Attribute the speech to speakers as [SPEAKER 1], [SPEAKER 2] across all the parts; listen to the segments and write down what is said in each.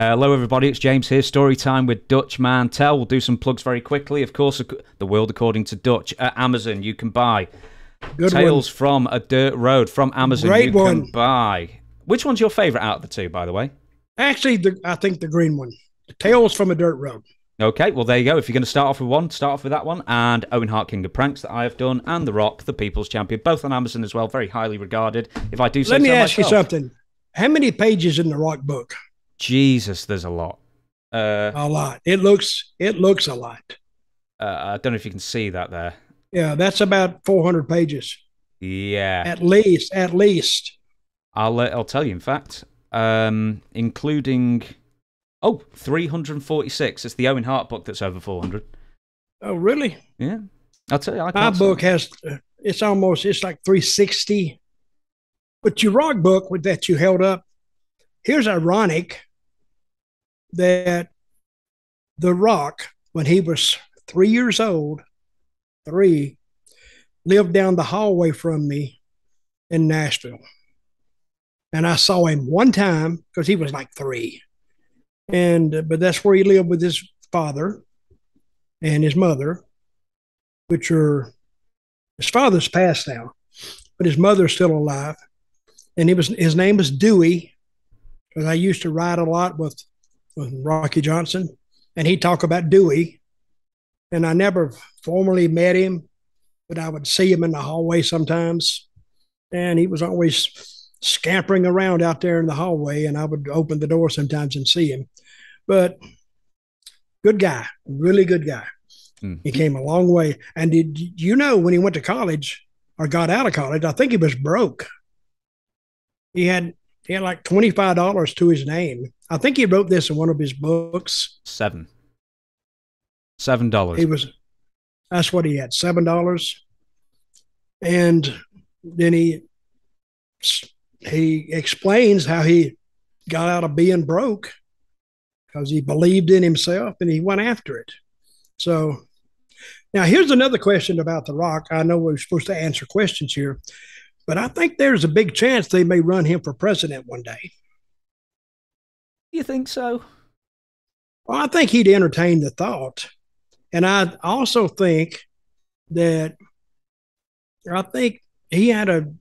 [SPEAKER 1] Uh, hello, everybody. It's James here. Story time with Dutch Mantell. We'll do some plugs very quickly. Of course, the world according to Dutch at Amazon. You can buy
[SPEAKER 2] Good
[SPEAKER 1] Tales
[SPEAKER 2] one.
[SPEAKER 1] from a Dirt Road from Amazon.
[SPEAKER 2] Great
[SPEAKER 1] you
[SPEAKER 2] one.
[SPEAKER 1] can buy. Which one's your favorite out of the two, by the way?
[SPEAKER 2] Actually, the, I think the green one. Tales from a Dirt Road.
[SPEAKER 1] Okay, well there you go. If you're going to start off with one, start off with that one, and Owen Hart King of Pranks that I have done, and The Rock, the People's Champion, both on Amazon as well, very highly regarded. If I do say
[SPEAKER 2] Let me
[SPEAKER 1] so
[SPEAKER 2] ask you something. How many pages in the Rock book?
[SPEAKER 1] Jesus, there's a lot. Uh,
[SPEAKER 2] A lot. It looks. It looks a lot.
[SPEAKER 1] uh, I don't know if you can see that there.
[SPEAKER 2] Yeah, that's about 400 pages
[SPEAKER 1] Yeah,
[SPEAKER 2] at least. At least.
[SPEAKER 1] I'll uh, I'll tell you. In fact, um, including oh 346. It's the Owen Hart book that's over 400.
[SPEAKER 2] Oh, really?
[SPEAKER 1] Yeah, I'll tell you. I
[SPEAKER 2] My book has. uh, It's almost. It's like 360. But your Rock book with that you held up. Here's ironic that the Rock, when he was three years old, three, lived down the hallway from me in Nashville. And I saw him one time because he was like three. And, uh, but that's where he lived with his father and his mother, which are, his father's passed now, but his mother's still alive. And he was, his name was Dewey because I used to ride a lot with, with Rocky Johnson and he'd talk about Dewey. And I never formally met him, but I would see him in the hallway sometimes. And he was always scampering around out there in the hallway, and I would open the door sometimes and see him. But good guy, really good guy.
[SPEAKER 1] Hmm.
[SPEAKER 2] He came a long way. And did you know when he went to college or got out of college, I think he was broke. He had he had like twenty five dollars to his name. I think he wrote this in one of his books.
[SPEAKER 1] Seven. Seven dollars.
[SPEAKER 2] He was that's what he had, seven dollars. And then he he explains how he got out of being broke because he believed in himself and he went after it. So now here's another question about The Rock. I know we're supposed to answer questions here, but I think there's a big chance they may run him for president one day.
[SPEAKER 1] You think so?
[SPEAKER 2] Well, I think he'd entertain the thought. And I also think that I think he had a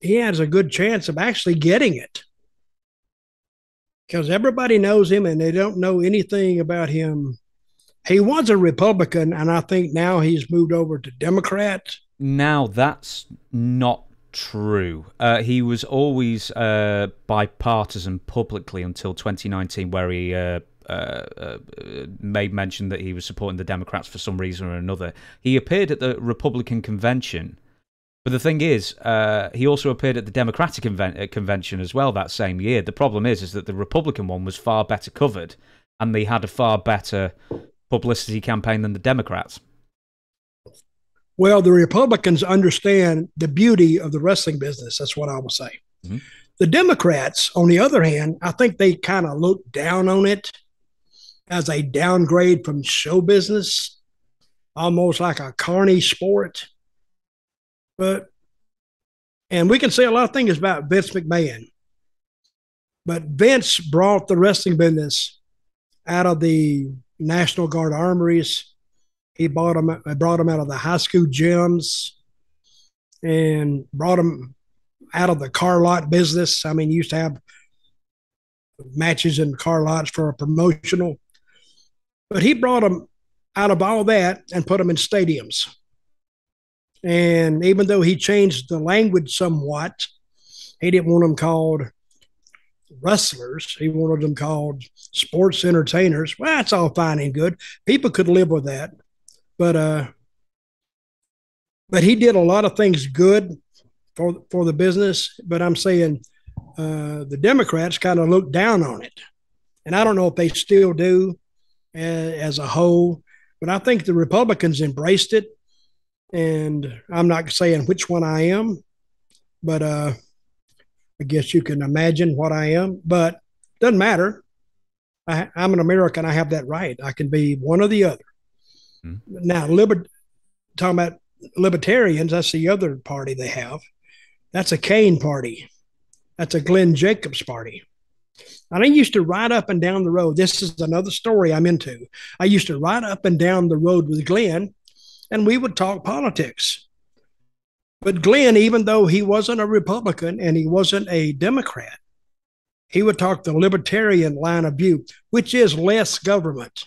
[SPEAKER 2] he has a good chance of actually getting it. Because everybody knows him and they don't know anything about him. He was a Republican, and I think now he's moved over to Democrat.
[SPEAKER 1] Now that's not true. Uh, he was always uh, bipartisan publicly until 2019, where he uh, uh, uh, made mention that he was supporting the Democrats for some reason or another. He appeared at the Republican convention. But the thing is, uh, he also appeared at the Democratic conven- convention as well that same year. The problem is, is that the Republican one was far better covered, and they had a far better publicity campaign than the Democrats.
[SPEAKER 2] Well, the Republicans understand the beauty of the wrestling business. That's what I will say.
[SPEAKER 1] Mhm.
[SPEAKER 2] The Democrats, on the other hand, I think they kind of look down on it as a downgrade from show business, almost like a carny sport. But, and we can say a lot of things about Vince McMahon, but Vince brought the wrestling business out of the National Guard armories he bought them. I uh, brought them out of the high school gyms, and brought them out of the car lot business. I mean, used to have matches in car lots for a promotional, but he brought them out of all that and put them in stadiums. And even though he changed the language somewhat, he didn't want them called wrestlers. He wanted them called sports entertainers. Well, that's all fine and good. People could live with that but uh but he did a lot of things good for for the business. But i'm saying uh the democrats kind of looked down on it. And i don't know if they still do uh, as a whole but i think the republicans embraced it. And i'm not saying which one i am but uh i guess you can imagine what i am. But doesn't matter. I, i'm an american. I have that right. I can be one or the other Hmm? now, liber- talking about libertarians, that's the other party they have. That's a Kane party. That's a Glenn Jacobs party. And I used to ride up and down the road. This is another story I'm into. I used to ride up and down the road with Glenn, and we would talk politics. But Glenn, even though he wasn't a Republican and he wasn't a Democrat, he would talk the libertarian line of view, which is less government,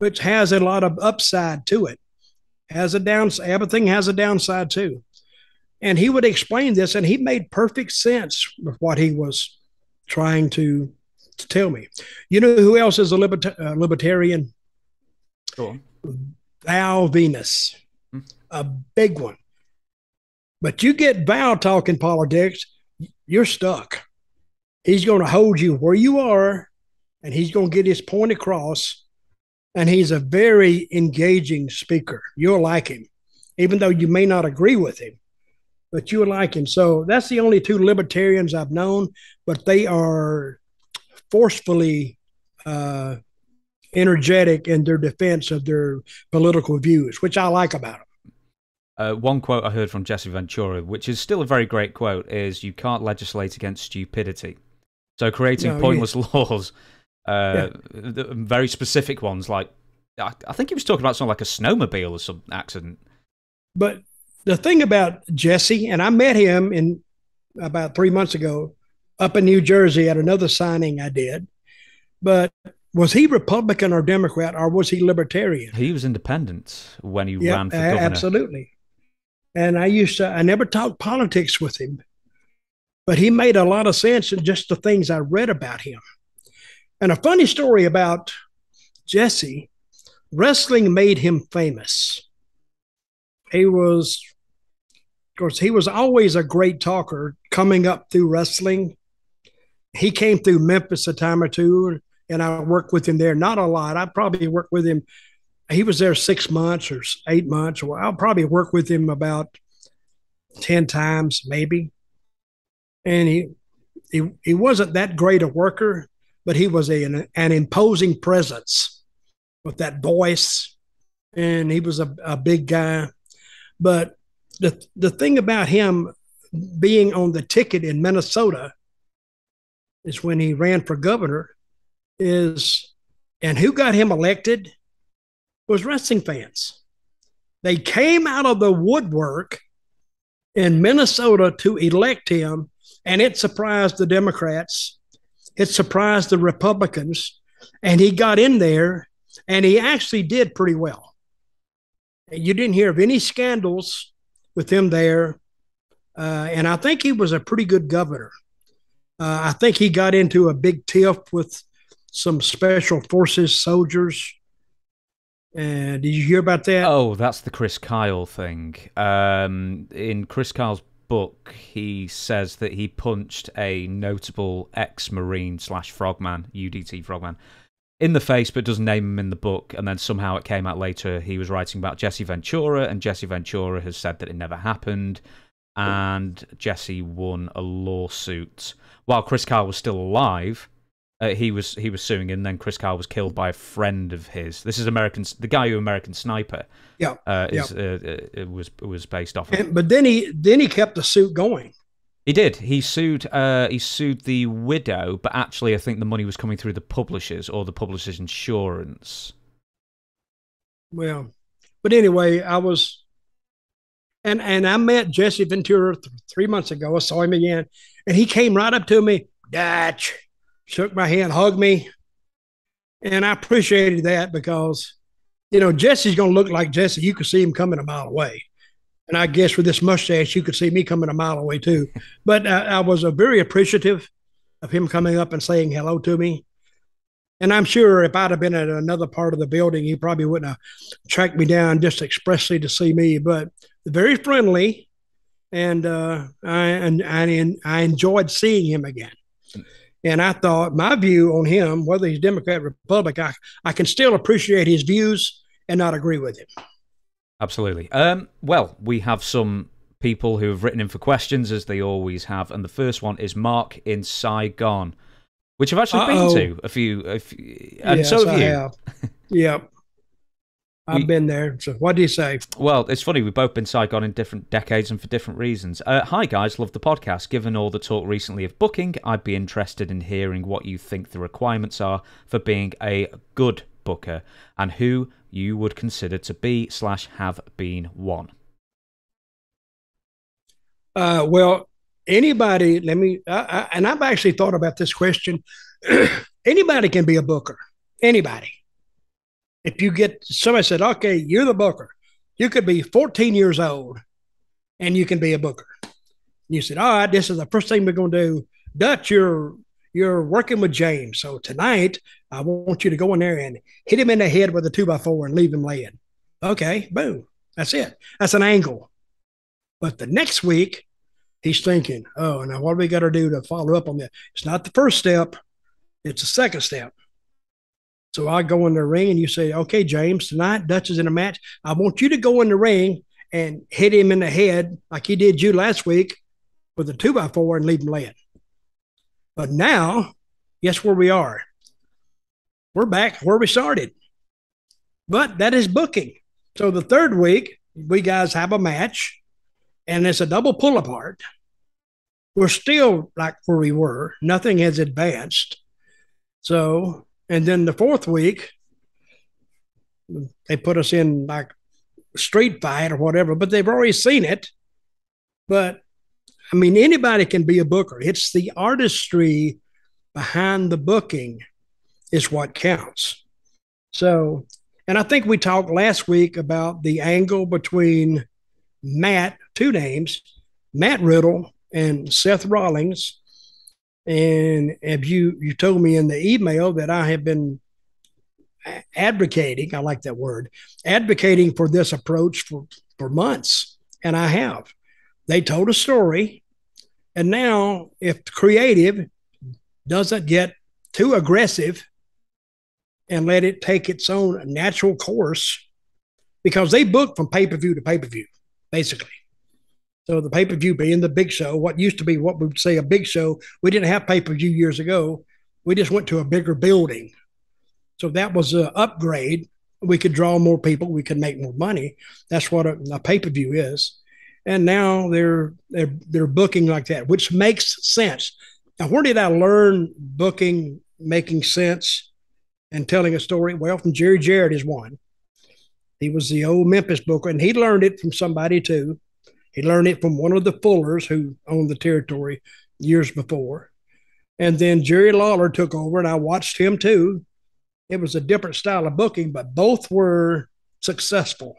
[SPEAKER 2] which has a lot of upside to it. Has a downside. Everything has a downside too. And he would explain this, and he made perfect sense with what he was trying to, to tell me. You know who else is a liberta- uh, libertarian?
[SPEAKER 1] Cool.
[SPEAKER 2] Val Venis, hmm. a big one. But you get Val talking politics, you're stuck. He's going to hold you where you are, and he's going to get his point across. And he's a very engaging speaker. You'll like him, even though you may not agree with him but you'll like him. So that's the only two libertarians I've known, but they are forcefully uh, energetic in their defense of their political views, which I like about them.
[SPEAKER 1] Uh, one quote I heard from Jesse Ventura, which is still a very great quote, is "You can't legislate against stupidity." So creating no, pointless yeah. laws, uh, yeah. very specific ones, like I, I think he was talking about something like a snowmobile or some accident.
[SPEAKER 2] But the thing about Jesse, and I met him in about three months ago up in New Jersey at another signing I did. But was he Republican or Democrat, or was he Libertarian?
[SPEAKER 1] He was independent when he yep, ran for governor.
[SPEAKER 2] Absolutely. And I used to, I never talked politics with him, but he made a lot of sense in just the things I read about him. And a funny story about Jesse wrestling made him famous. He was of course, he was always a great talker coming up through wrestling. He came through Memphis a time or two, and I worked with him there. Not a lot. I probably worked with him. He was there six months or eight months. Well, I'll probably work with him about 10 times, maybe. And he, he, he wasn't that great a worker, but he was a, an, an imposing presence with that voice. And he was a, a big guy. But the the thing about him being on the ticket in Minnesota is when he ran for governor is and who got him elected was wrestling fans. They came out of the woodwork in Minnesota to elect him, and it surprised the Democrats. It surprised the Republicans, and he got in there, and he actually did pretty well. You didn't hear of any scandals with him there. Uh, and I think he was a pretty good governor. Uh, I think he got into a big tiff with some special forces soldiers. And uh, did you hear about that?
[SPEAKER 1] Oh, that's the Chris Kyle thing. Um, in Chris Kyle's book, he says that he punched a notable ex-marine slash frogman, UDT frogman, in the face, but doesn't name him in the book. And then somehow it came out later he was writing about Jesse Ventura, and Jesse Ventura has said that it never happened. And Jesse won a lawsuit while Chris Kyle was still alive. Uh, he was he was suing, and then Chris Kyle was killed by a friend of his. This is American, the guy who American Sniper.
[SPEAKER 2] Yeah,
[SPEAKER 1] uh, is, uh, it was was based off. Of.
[SPEAKER 2] And, but then he then he kept the suit going.
[SPEAKER 1] He did. He sued. Uh, he sued the widow, but actually, I think the money was coming through the publishers or the publishers' insurance.
[SPEAKER 2] Well, but anyway, I was, and and I met Jesse Ventura th- three months ago. I saw him again, and he came right up to me, Dutch, shook my hand, hugged me, and I appreciated that because, you know, Jesse's going to look like Jesse. You could see him coming a mile away. And I guess with this mustache, you could see me coming a mile away too. But uh, I was uh, very appreciative of him coming up and saying hello to me. And I'm sure if I'd have been at another part of the building, he probably wouldn't have tracked me down just expressly to see me. But very friendly, and uh, I and I, I enjoyed seeing him again. And I thought my view on him, whether he's Democrat, Republic, I, I can still appreciate his views and not agree with him.
[SPEAKER 1] Absolutely. Um, well, we have some people who have written in for questions, as they always have, and the first one is Mark in Saigon, which I've actually Uh-oh. been to a few, a few and
[SPEAKER 2] yes,
[SPEAKER 1] so have
[SPEAKER 2] I
[SPEAKER 1] you.
[SPEAKER 2] Have. yep. I've been there. So what do you say?
[SPEAKER 1] Well, it's funny. We've both been Saigon in different decades and for different reasons. Uh, hi, guys. Love the podcast. Given all the talk recently of booking, I'd be interested in hearing what you think the requirements are for being a good booker and who you would consider to be slash have been one.
[SPEAKER 2] Uh, well, anybody, let me, I, I, and I've actually thought about this question. anybody can be a booker. Anybody. If you get somebody said, okay, you're the booker, you could be 14 years old and you can be a booker. And you said, all right, this is the first thing we're going to do. Dutch, you're you're working with James. So tonight, I want you to go in there and hit him in the head with a two by four and leave him laying. Okay, boom. That's it. That's an angle. But the next week, he's thinking, oh, now what do we got to do to follow up on that? It's not the first step, it's the second step. So I go in the ring and you say, okay, James, tonight Dutch is in a match. I want you to go in the ring and hit him in the head like he did you last week with a two by four and leave him laying. But now, guess where we are? We're back where we started. But that is booking. So the third week, we guys have a match and it's a double pull apart. We're still like where we were. Nothing has advanced. So, and then the fourth week, they put us in like street fight or whatever, but they've already seen it. But I mean, anybody can be a booker. It's the artistry behind the booking is what counts. So, and I think we talked last week about the angle between Matt, two names, Matt Riddle and Seth Rollins. And if you you told me in the email that I have been advocating, I like that word, advocating for this approach for, for months. And I have. They told a story. And now, if creative doesn't get too aggressive and let it take its own natural course, because they book from pay per view to pay per view basically. So the pay per view being the big show, what used to be what we would say a big show, we didn't have pay per view years ago. We just went to a bigger building. So that was an upgrade. We could draw more people. We could make more money. That's what a, a pay per view is. And now they're they're they're booking like that, which makes sense. Now, where did I learn booking making sense and telling a story? Well, from Jerry Jarrett is one. He was the old Memphis booker, and he learned it from somebody too. He learned it from one of the Fullers who owned the territory years before. And then Jerry Lawler took over, and I watched him too. It was a different style of booking, but both were successful.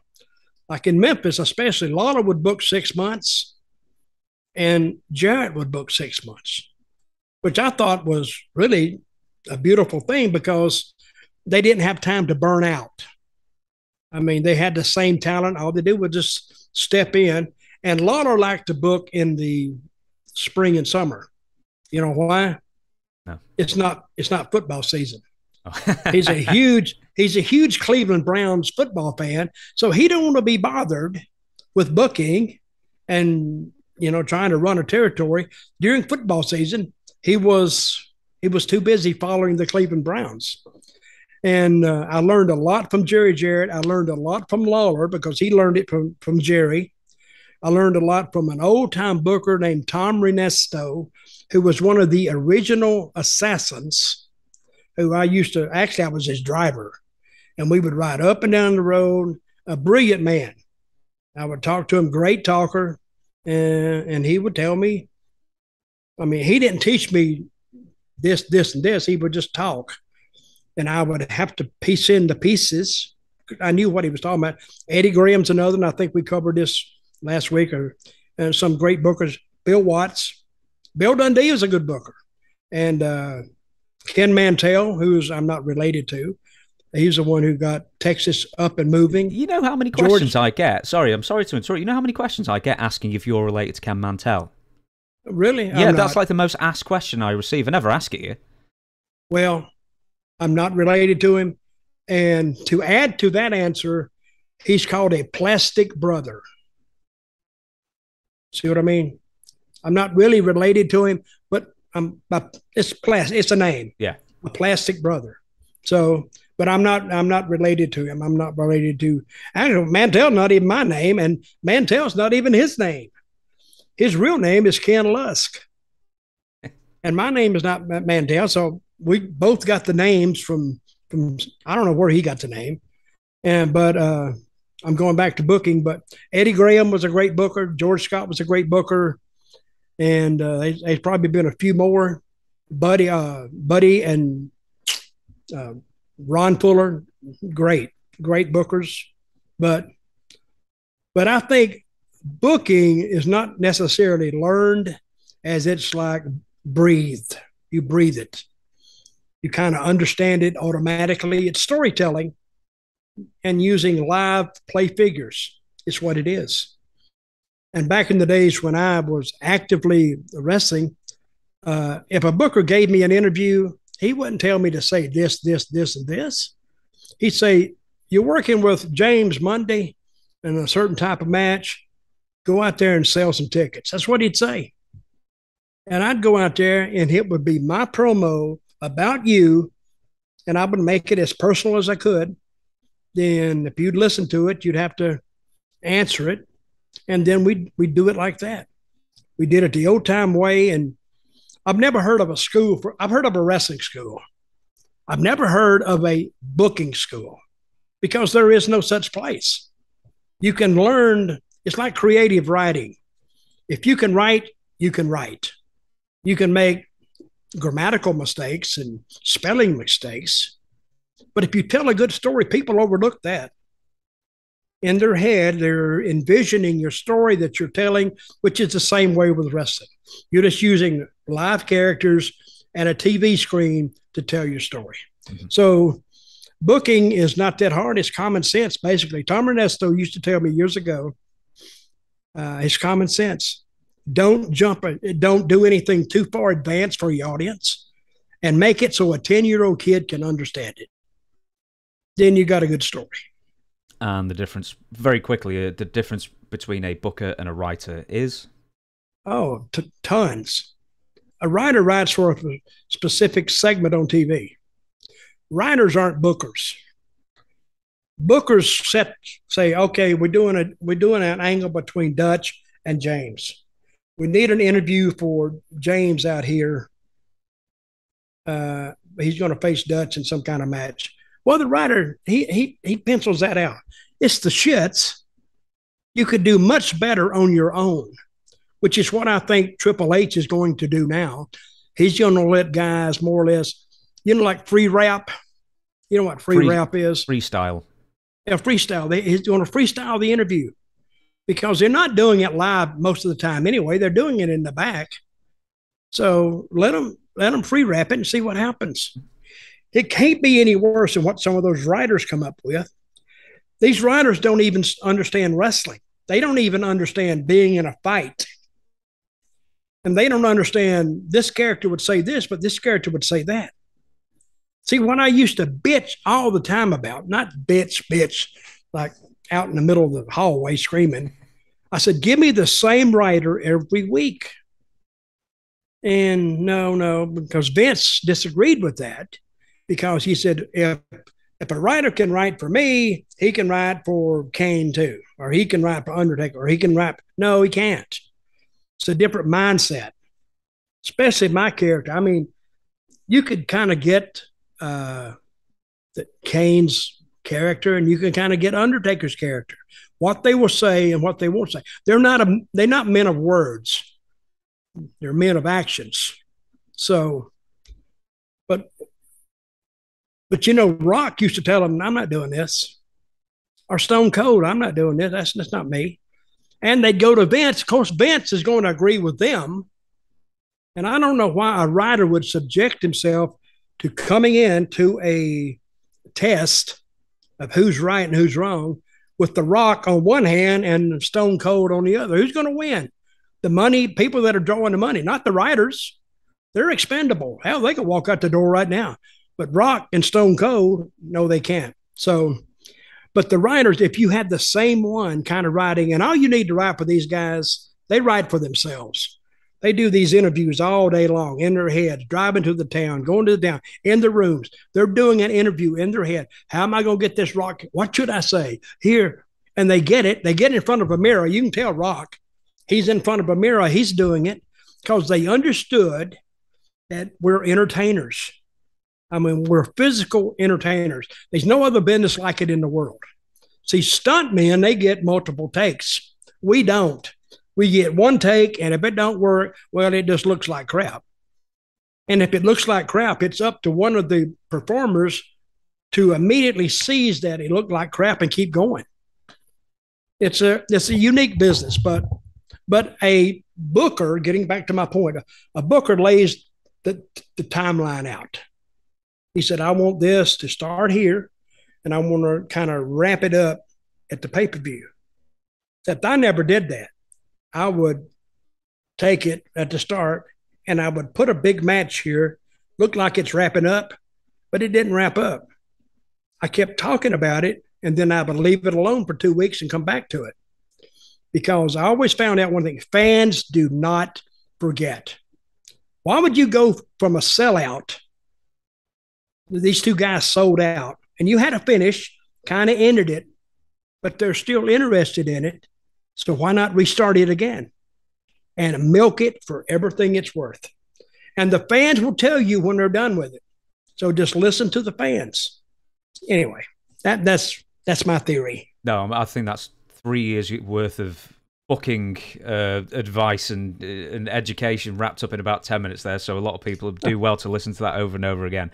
[SPEAKER 2] Like in Memphis, especially, Lawler would book six months, and Jarrett would book six months, which I thought was really a beautiful thing because they didn't have time to burn out. I mean, they had the same talent. All they did was just step in. And Lawler liked to book in the spring and summer. You know why? No. It's not. It's not football season. Oh. he's a huge. He's a huge Cleveland Browns football fan, so he don't want to be bothered with booking and you know trying to run a territory during football season. He was he was too busy following the Cleveland Browns. And uh, I learned a lot from Jerry Jarrett. I learned a lot from Lawler because he learned it from, from Jerry. I learned a lot from an old time booker named Tom Renesto, who was one of the original assassins, who I used to actually, I was his driver. And we would ride up and down the road, a brilliant man. I would talk to him, great talker. And, and he would tell me, I mean, he didn't teach me this, this, and this. He would just talk and I would have to piece in the pieces. I knew what he was talking about. Eddie Graham's another, and I think we covered this last week, or uh, some great bookers. Bill Watts, Bill Dundee is a good booker, and uh, Ken Mantell, who's I'm not related to. He's the one who got Texas up and moving.
[SPEAKER 1] You know how many questions George, I get? Sorry, I'm sorry to interrupt. You know how many questions I get asking if you're related to Ken Mantell?
[SPEAKER 2] Really?
[SPEAKER 1] Yeah, that's like the most asked question I receive. I never ask it you.
[SPEAKER 2] Well, I'm not related to him. And to add to that answer, he's called a plastic brother. See what I mean? I'm not really related to him, but I'm it's plastic. It's a name.
[SPEAKER 1] Yeah,
[SPEAKER 2] a plastic brother. So but I'm not I'm not related to him. I'm not related to actually Mantell's not know. Mantell's not even my name, and Mantell's not even his name. His real name is Ken Lusk, and my name is not Mantell. So we both got the names from from I don't know where he got the name, and but uh, I'm going back to booking. But Eddie Graham was a great booker. George Scott was a great booker, and uh, there's, there's probably been a few more. Buddy, uh, Buddy, and uh, Ron Fuller, great, great bookers, but but I think booking is not necessarily learned as it's like breathed. You breathe it. You kind of understand it automatically. It's storytelling and using live play figures. is what it is. And back in the days when I was actively wrestling, uh, if a booker gave me an interview, he wouldn't tell me to say this, this, this, and this. He'd say, You're working with James Monday in a certain type of match. Go out there and sell some tickets. That's what he'd say. And I'd go out there and it would be my promo about you. And I would make it as personal as I could. Then if you'd listen to it, you'd have to answer it. And then we'd, we'd do it like that. We did it the old time way. And I've never heard of a school for, I've heard of a wrestling school. I've never heard of a booking school because there is no such place. You can learn, it's like creative writing. If you can write, you can write. You can make grammatical mistakes and spelling mistakes. But if you tell a good story, people overlook that. In their head, they're envisioning your story that you're telling, which is the same way with wrestling. You're just using live characters and a TV screen to tell your story. Mm-hmm. So, booking is not that hard. It's common sense, basically. Tom Renesto used to tell me years ago, uh, it's common sense. Don't jump, don't do anything too far advanced for your audience and make it so a 10 year old kid can understand it. Then you got a good story.
[SPEAKER 1] And the difference, very quickly, uh, the difference between a booker and a writer is?
[SPEAKER 2] Oh, t- tons. A writer writes for a specific segment on TV. Writers aren't bookers. Bookers set say, okay, we're doing a we're doing an angle between Dutch and James. We need an interview for James out here. Uh, he's going to face Dutch in some kind of match. Well, the writer he he he pencils that out. It's the shits. You could do much better on your own which is what I think Triple H is going to do now. He's going to let guys more or less, you know, like free rap. You know what free, free rap is?
[SPEAKER 1] Freestyle.
[SPEAKER 2] Yeah, freestyle. They, he's going to freestyle the interview because they're not doing it live most of the time anyway. They're doing it in the back. So let them let them free rap it and see what happens. It can't be any worse than what some of those writers come up with. These writers don't even understand wrestling. They don't even understand being in a fight and they don't understand this character would say this, but this character would say that. See, what I used to bitch all the time about, not bitch, bitch, like out in the middle of the hallway screaming, I said, give me the same writer every week. And no, no, because Vince disagreed with that because he said, if, if a writer can write for me, he can write for Kane too, or he can write for Undertaker, or he can write. No, he can't. It's a different mindset, especially my character. I mean, you could kind of get uh, the Kane's character, and you can kind of get Undertaker's character, what they will say and what they won't say. They're not a, they're not men of words. They're men of actions. So, but you know, Rock used to tell them, "I'm not doing this," or Stone Cold, "I'm not doing this. That's that's not me." and they'd go to Vince. Of course, Vince is going to agree with them. And I don't know why a writer would subject himself to coming in to a test of who's right and who's wrong with The Rock on one hand and Stone Cold on the other. Who's going to win? The money, people that are drawing the money, not the writers. They're expendable. Hell, they could walk out the door right now. But Rock and Stone Cold, no, they can't. So but the writers, if you had the same one kind of writing, and all you need to write for these guys, they write for themselves. They do these interviews all day long in their heads, driving to the town, going to the town, in the rooms. They're doing an interview in their head. How am I going to get this rock? What should I say here? And they get it. They get in front of a mirror. You can tell Rock, he's in front of a mirror. He's doing it because they understood that we're entertainers. I mean, we're physical entertainers. There's no other business like it in the world. See, stunt men, they get multiple takes. We don't. We get one take, and if it don't work, well, it just looks like crap. And if it looks like crap, it's up to one of the performers to immediately seize that it looked like crap and keep going. It's a it's a unique business, but but a booker, getting back to my point, a booker lays the, the timeline out. He said, I want this to start here and I want to kind of wrap it up at the pay per view. Except I never did that. I would take it at the start and I would put a big match here, look like it's wrapping up, but it didn't wrap up. I kept talking about it and then I would leave it alone for two weeks and come back to it. Because I always found out one thing fans do not forget. Why would you go from a sellout? These two guys sold out and you had a finish, kind of ended it, but they're still interested in it. So why not restart it again and milk it for everything it's worth? And the fans will tell you when they're done with it. So just listen to the fans. Anyway, that that's that's my theory.
[SPEAKER 1] No, I think that's three years worth of booking uh, advice and uh, and education wrapped up in about ten minutes there. So a lot of people do well to listen to that over and over again.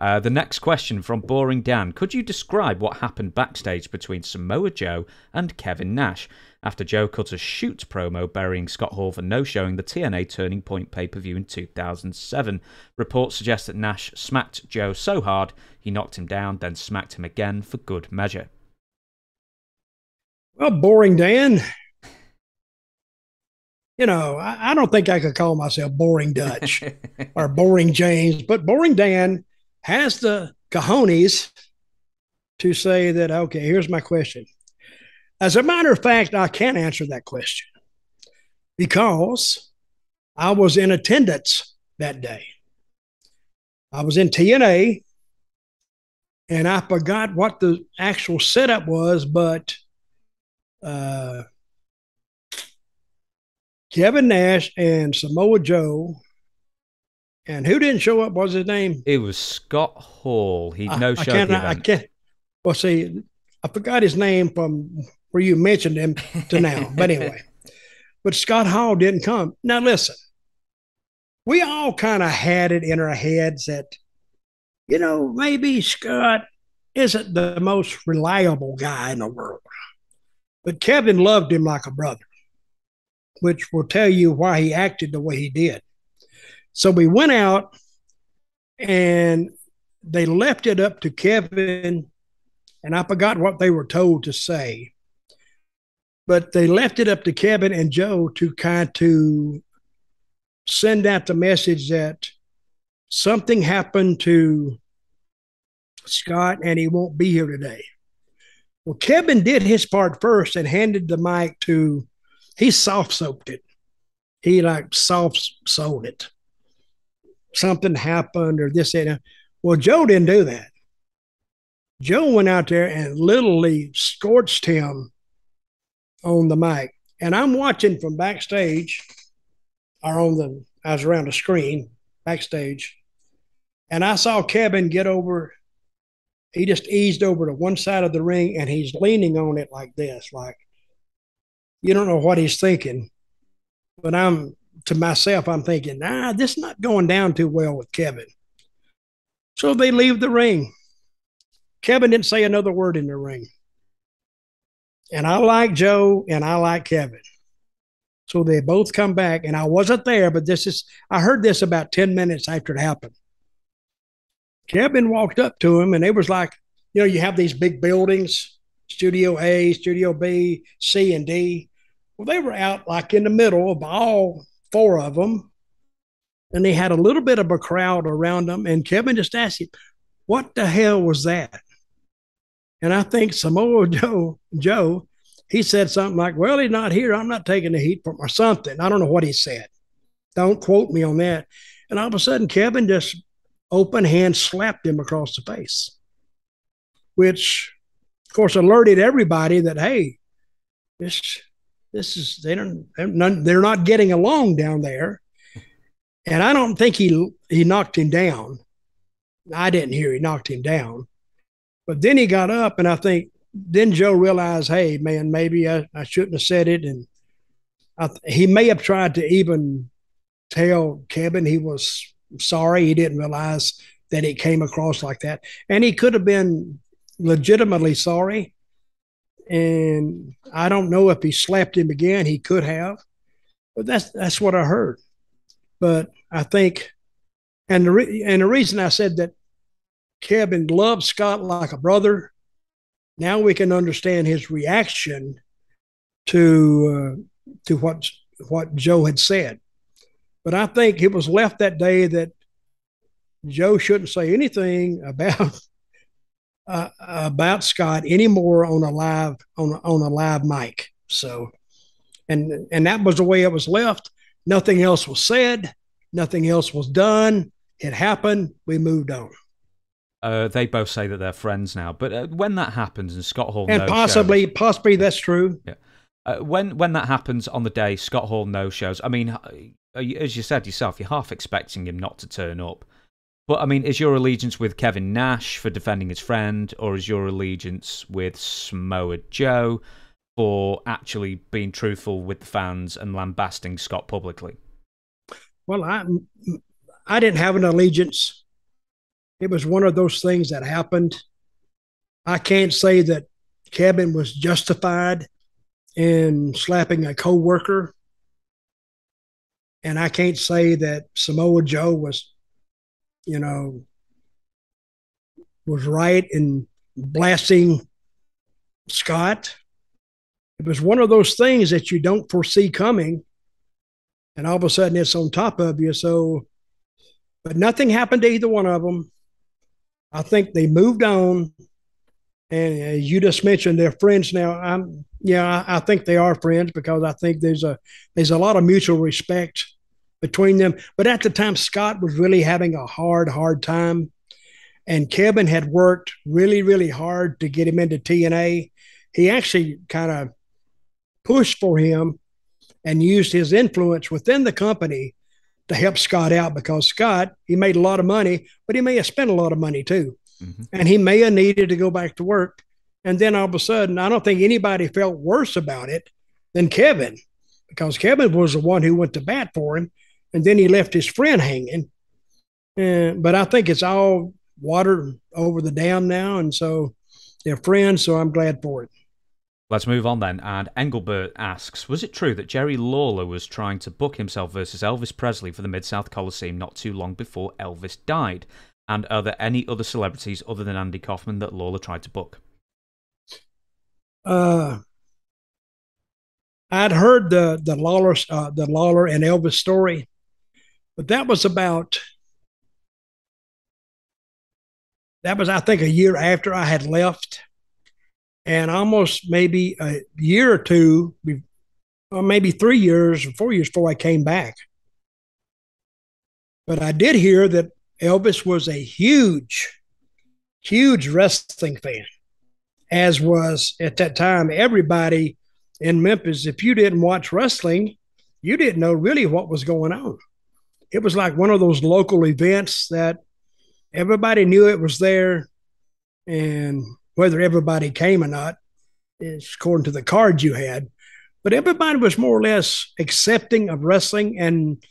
[SPEAKER 1] Uh, the next question from Boring Dan. Could you describe what happened backstage between Samoa Joe and Kevin Nash after Joe cut a shoot promo burying Scott Hall for no showing the TNA Turning Point pay per view in 2007? Reports suggest that Nash smacked Joe so hard he knocked him down, then smacked him again for good measure.
[SPEAKER 2] Well, Boring Dan. You know, I, I don't think I could call myself Boring Dutch or Boring James, but Boring Dan has the cojones to say that, okay, here's my question. As a matter of fact, I can't answer that question because I was in attendance that day. I was in TNA and I forgot what the actual setup was, but uh, Kevin Nash and Samoa Joe and who didn't show up? What was his name?
[SPEAKER 1] It was Scott Hall. He no show. I can't. I
[SPEAKER 2] can't. Well, see, I forgot his name from where you mentioned him to now. but anyway, but Scott Hall didn't come. Now listen, we all kind of had it in our heads that, you know, maybe Scott isn't the most reliable guy in the world, but Kevin loved him like a brother, which will tell you why he acted the way he did. So we went out and they left it up to Kevin, and I forgot what they were told to say, but they left it up to Kevin and Joe to kind to send out the message that something happened to Scott and he won't be here today. Well, Kevin did his part first and handed the mic to, he soft soaked it. He like soft sold it something happened or this and that. Well, Joe didn't do that. Joe went out there and literally scorched him on the mic. And I'm watching from backstage or on the, I was around the screen backstage. And I saw Kevin get over, he just eased over to one side of the ring and he's leaning on it like this, like, you don't know what he's thinking. But I'm to myself, I'm thinking, nah, this is not going down too well with Kevin. So they leave the ring. Kevin didn't say another word in the ring. And I like Joe and I like Kevin. So they both come back, and I wasn't there, but this is, I heard this about 10 minutes after it happened. Kevin walked up to him, and it was like, you know, you have these big buildings, Studio A, Studio B, C, and D. Well, they were out like in the middle of all four of them, and they had a little bit of a crowd around them. And Kevin just asked him, "What the hell was that?" And I think Samoa Joe, Joe, he said something like, "Well, he's not here. I'm not taking the heat from or something." I don't know what he said. Don't quote me on that. And all of a sudden, Kevin just open hand slapped him across the face, which, of course, alerted everybody that hey, this this is they don't they're not getting along down there. And I don't think he he knocked him down. I didn't hear he knocked him down. But then he got up, and I think then Joe realized, hey, man, maybe I, I shouldn't have said it. And I, he may have tried to even tell Kevin he was sorry. He didn't realize that it came across like that. And he could have been legitimately sorry. And I don't know if he slapped him again. He could have, but that's that's what I heard. But I think, and the re- and the reason I said that Kevin loved Scott like a brother, now we can understand his reaction to uh, to what what Joe had said. But I think it was left that day that Joe shouldn't say anything about uh, about Scott anymore on a live on on a live mic. So, and and that was the way it was left. Nothing else was said. Nothing else was done. It happened. We moved on.
[SPEAKER 1] Uh, they both say that they're friends now, but uh, when that happens and Scott Hall
[SPEAKER 2] and possibly
[SPEAKER 1] shows,
[SPEAKER 2] possibly that's true.
[SPEAKER 1] Yeah. Uh, when when that happens on the day Scott Hall no shows, I mean, as you said yourself, you're half expecting him not to turn up. But I mean, is your allegiance with Kevin Nash for defending his friend, or is your allegiance with Samoa Joe for actually being truthful with the fans and lambasting Scott publicly?
[SPEAKER 2] Well, I I didn't have an allegiance. It was one of those things that happened. I can't say that Kevin was justified in slapping a coworker and I can't say that Samoa Joe was, you know, was right in blasting Scott. It was one of those things that you don't foresee coming, and all of a sudden it's on top of you. So, but nothing happened to either one of them. I think they moved on, and as you just mentioned, they're friends now. I'm yeah, I, I think they are friends because I think there's a there's a lot of mutual respect between them. But at the time, Scott was really having a hard, hard time. And Kevin had worked really, really hard to get him into TNA. He actually kind of pushed for him and used his influence within the company to help Scott out because Scott, he made a lot of money, but he may have spent a lot of money too. Mm-hmm. And he may have needed to go back to work. And then all of a sudden, I don't think anybody felt worse about it than Kevin because Kevin was the one who went to bat for him and then he left his friend hanging. And, but I think it's all water over the dam now, and so they're friends. So I'm glad for it.
[SPEAKER 1] Let's move on then. And Engelbert asks Was it true that Jerry Lawler was trying to book himself versus Elvis Presley for the Mid South Coliseum not too long before Elvis died? And are there any other celebrities other than Andy Kaufman that Lawler tried to book?
[SPEAKER 2] Uh, I'd heard the the Lawler uh, the Lawler and Elvis story, but that was about, that was, I think, a year after I had left. And almost maybe a year or two, or maybe three years or four years before I came back. But I did hear that Elvis was a huge, huge wrestling fan, as was at that time everybody in Memphis. If you didn't watch wrestling, you didn't know really what was going on it was like one of those local events that everybody knew it was there, and whether everybody came or not is according to the cards you had. But everybody was more or less accepting of wrestling and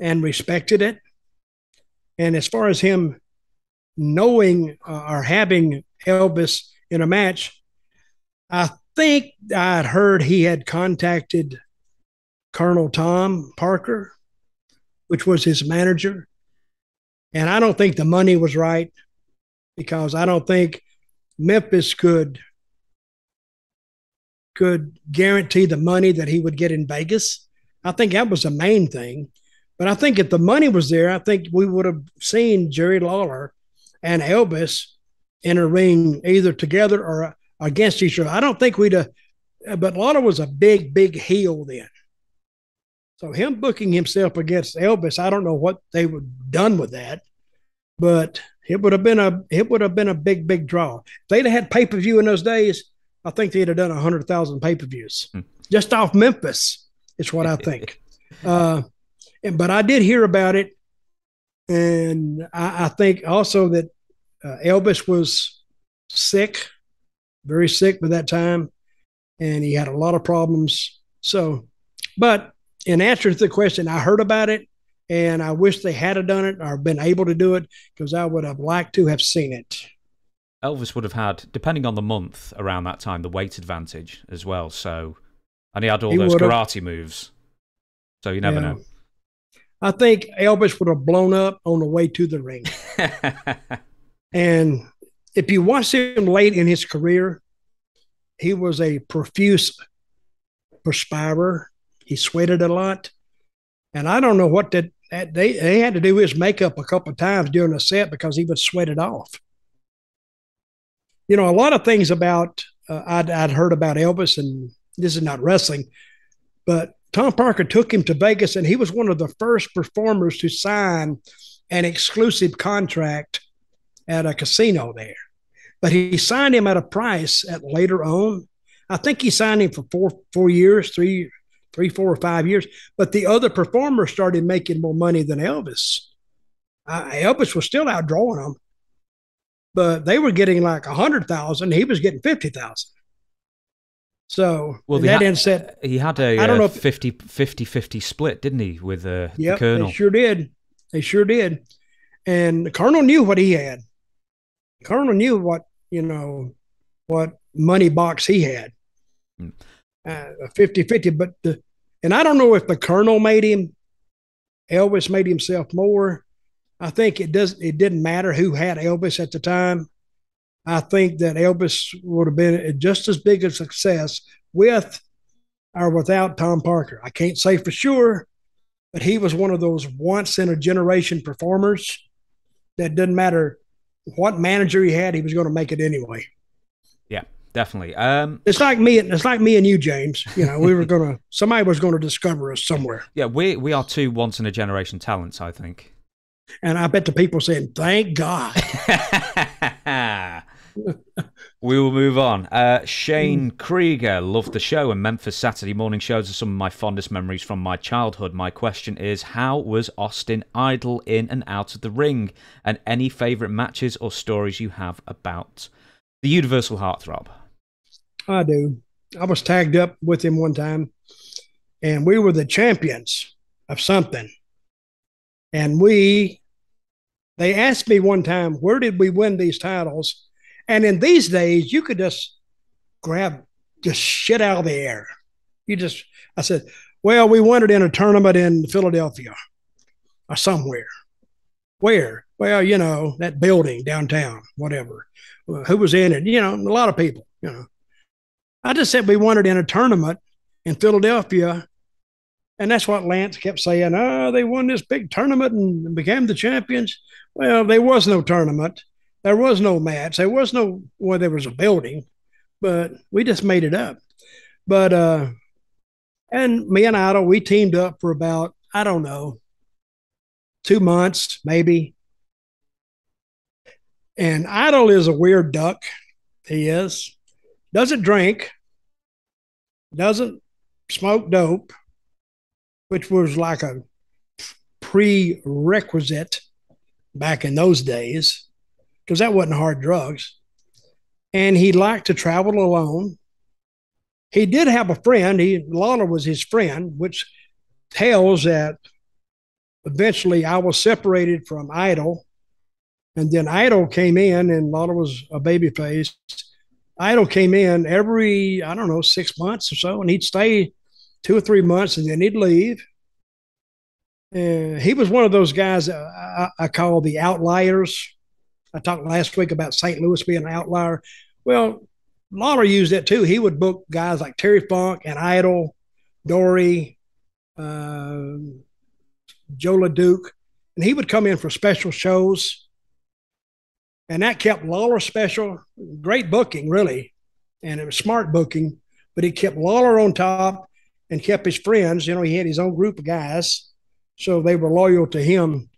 [SPEAKER 2] and respected it. And as far as him knowing uh, or having Elvis in a match, I think I'd heard he had contacted Colonel Tom Parker which was his manager. And I don't think the money was right because I don't think Memphis could could guarantee the money that he would get in Vegas. I think that was the main thing. But I think if the money was there, I think we would have seen Jerry Lawler and Elvis in a ring either together or against each other. I don't think we'd have, but Lawler was a big, big heel then. So him booking himself against Elvis, I don't know what they would done with that, but it would have been a it would have been a big big draw. If they'd have had pay per view in those days, I think they'd have done a hundred thousand pay per views hmm. just off Memphis. Is what I think. uh, and, but I did hear about it, and I, I think also that uh, Elvis was sick, very sick by that time, and he had a lot of problems. So, but in answer to the question, I heard about it and I wish they had done it or been able to do it because I would have liked to have seen it.
[SPEAKER 1] Elvis would have had, depending on the month around that time, the weight advantage as well. So, and he had all he those karate moves. So you never yeah. know.
[SPEAKER 2] I think Elvis would have blown up on the way to the ring. and if you watch him late in his career, he was a profuse perspirer. He sweated a lot. And I don't know what that, that they, they had to do his makeup a couple of times during the set because he would sweat it off. You know, a lot of things about uh, I'd, I'd heard about Elvis, and this is not wrestling, but Tom Parker took him to Vegas, and he was one of the first performers to sign an exclusive contract at a casino there. But he signed him at a price at later on. I think he signed him for four four years, three three, four, or five years. But the other performers started making more money than Elvis. Uh, Elvis was still outdrawing them, but they were getting like a hundred thousand. He was getting fifty thousand. So well, that had, set,
[SPEAKER 1] he had a I don't uh, know 50, 50 50 split, didn't he, with uh, yep, the Colonel?
[SPEAKER 2] They sure did. They sure did. And the Colonel knew what he had. The Colonel knew what you know what money box he had. Uh, 50 50. But the, and I don't know if the Colonel made him, Elvis made himself more. I think it does. It didn't matter who had Elvis at the time. I think that Elvis would have been just as big a success with or without Tom Parker. I can't say for sure, but he was one of those once in a generation performers that doesn't matter what manager he had, he was going to make it anyway.
[SPEAKER 1] Definitely. Um,
[SPEAKER 2] it's like me. It's like me and you, James. You know, we were gonna. somebody was going to discover us somewhere.
[SPEAKER 1] Yeah, we we are two once in a generation talents. I think.
[SPEAKER 2] And I bet the people saying, "Thank God."
[SPEAKER 1] we will move on. Uh, Shane Krieger loved the show, and Memphis Saturday morning shows are some of my fondest memories from my childhood. My question is How was Austin Idol in and out of the ring? And any favourite matches or stories you have about the Universal Heartthrob?
[SPEAKER 2] I do. I was tagged up with him one time, and we were the champions of something. And we, they asked me one time, where did we win these titles? And in these days, you could just grab just shit out of the air. You just, I said, well, we won it in a tournament in Philadelphia or somewhere. Where? Well, you know, that building downtown, whatever. Who was in it? You know, a lot of people, you know. I just said we won it in a tournament in Philadelphia. And that's what Lance kept saying. Oh, they won this big tournament and became the champions. Well, there was no tournament. There was no match. There was no, well, there was a building, but we just made it up. But, uh, and me and Idol, we teamed up for about, I don't know, two months, maybe. And Idol is a weird duck. He is. Doesn't drink, doesn't smoke dope, which was like a prerequisite back in those days because that wasn't hard drugs. And he liked to travel alone. He did have a friend. He Lawler was his friend, which tells that eventually I was separated from Idol. And then Idol came in, and Lawler was a baby face. Idol came in every, I don't know, six months or so, and he'd stay two or three months and then he'd leave. And he was one of those guys I, I call the outliers. I talked last week about St. Louis being an outlier. Well, Lawler used that too. He would book guys like Terry Funk and Idol, Dory, uh, Joe LeDuc, and he would come in for special shows. And that kept Lawler special. Great booking, really. And it was smart booking, but he kept Lawler on top. and kept his friends. You know, he had his own group of guys, so they were loyal to him.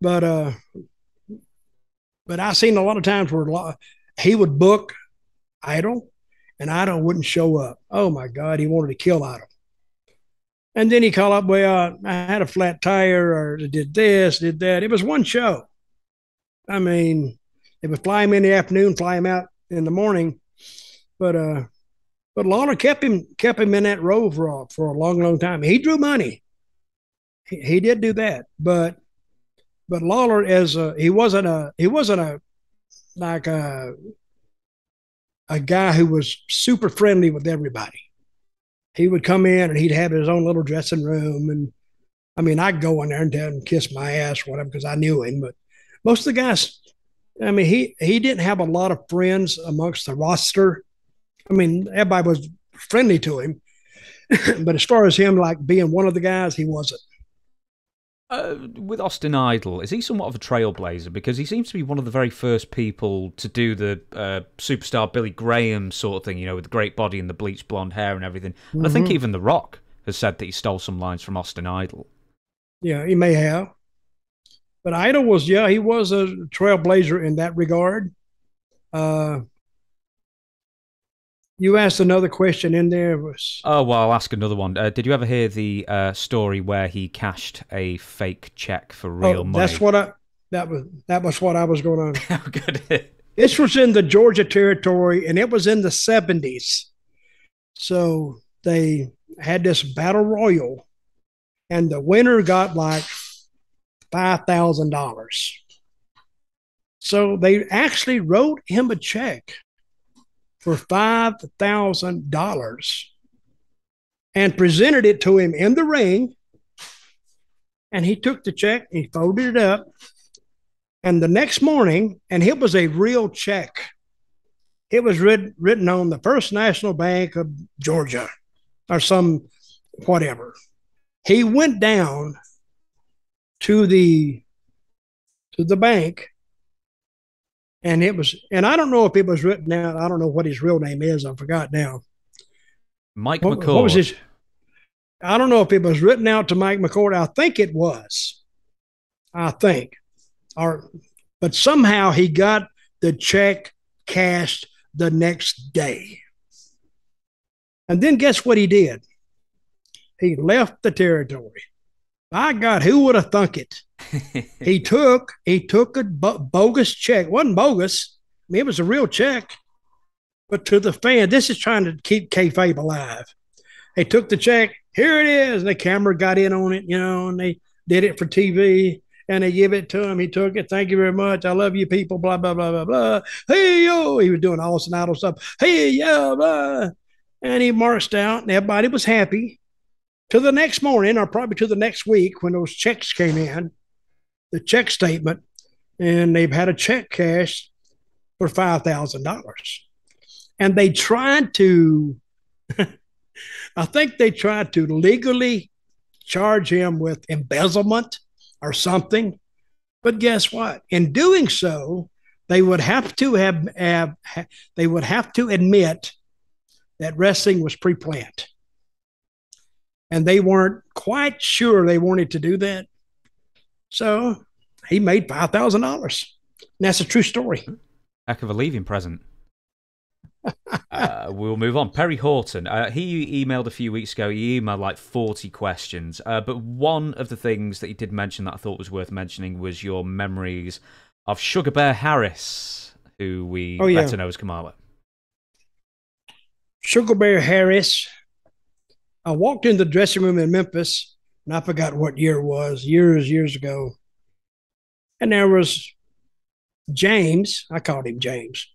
[SPEAKER 2] But uh, but I seen a lot of times where he would book Idol, and Idol wouldn't show up. Oh my God, he wanted to kill Idol. And then he called up, well, I had a flat tire or did this, did that. It was one show. I mean, they would fly him in the afternoon, fly him out in the morning. But uh but Lawler kept him kept him in that role for a, for a long, long time. He drew money. He, he did do that, but but Lawler as a, he wasn't a he wasn't a like a a guy who was super friendly with everybody he would come in and he'd have his own little dressing room. And I mean, I'd go in there and tell him kiss my ass, or whatever, because I knew him. But most of the guys, I mean, he he didn't have a lot of friends amongst the roster. I mean, everybody was friendly to him, but as far as him like being one of the guys, he wasn't.
[SPEAKER 1] Uh, with Austin Idol, is he somewhat of a trailblazer? Because he seems to be one of the very first people to do the uh, superstar Billy Graham sort of thing, you know, with the great body and the bleached blonde hair and everything. Mm-hmm. I think mm-hmm. even The Rock has said that he stole some lines from Austin Idol.
[SPEAKER 2] Yeah, he may have. But Idol was, yeah, he was a trailblazer in that regard. Uh, you asked another question in there. Was
[SPEAKER 1] oh well, I'll ask another one. Uh, did you ever hear the uh, story where he cashed a fake check for real oh, money?
[SPEAKER 2] That's what I. That was that was what I was going on. Oh, good. this was in the Georgia territory, and it was in the seventies. So they had this battle royal, and the winner got like five thousand dollars. So they actually wrote him a check for $5,000 and presented it to him in the ring. And he took the check, he folded it up. And the next morning, and it was a real check. It was writ- written on the First National Bank of Georgia or some whatever. He went down to the to the bank. And it was and i don't know if it was written out i don't know what his real name is. I forgot now.
[SPEAKER 1] Mike what, mccord what was his
[SPEAKER 2] i don't know if it was written out to mike mccord. I think it was. I think. Or but somehow he got the check cashed the next day. And then guess what he did? He left the territory by god who would have thunk it he took he took a bogus check. It wasn't bogus. I mean, it was a real check. But to the fan, this is trying to keep kayfabe alive. They took the check. Here it is. And the camera got in on it, you know, and they did it for TV. And they give it to him. He took it. Thank you very much. I love you, people. Blah blah blah blah blah. Hey yo, he was doing Austin Idol stuff. Hey yeah, blah. And he marched out, and everybody was happy. To the next morning, or probably to the next week, when those checks came in, the check statement and they've had a check cashed for $5,000. And they tried to, I think they tried to legally charge him with embezzlement or something. But guess what? In doing so, they would have to have, have they would have to admit that wrestling was pre-planned. And they weren't quite sure they wanted to do that. So he made five thousand dollars. That's a true story.
[SPEAKER 1] Heck of a leaving present. uh, we'll move on. Perry Horton. Uh, he emailed a few weeks ago. He emailed like 40 questions. Uh, but one of the things that he did mention that I thought was worth mentioning was your memories of Sugar Bear Harris, who we oh, yeah. better know as Kamala.
[SPEAKER 2] Sugar Bear Harris. I walked in the dressing room in Memphis and I forgot what year it was, years, years ago. And there was James, I called him James,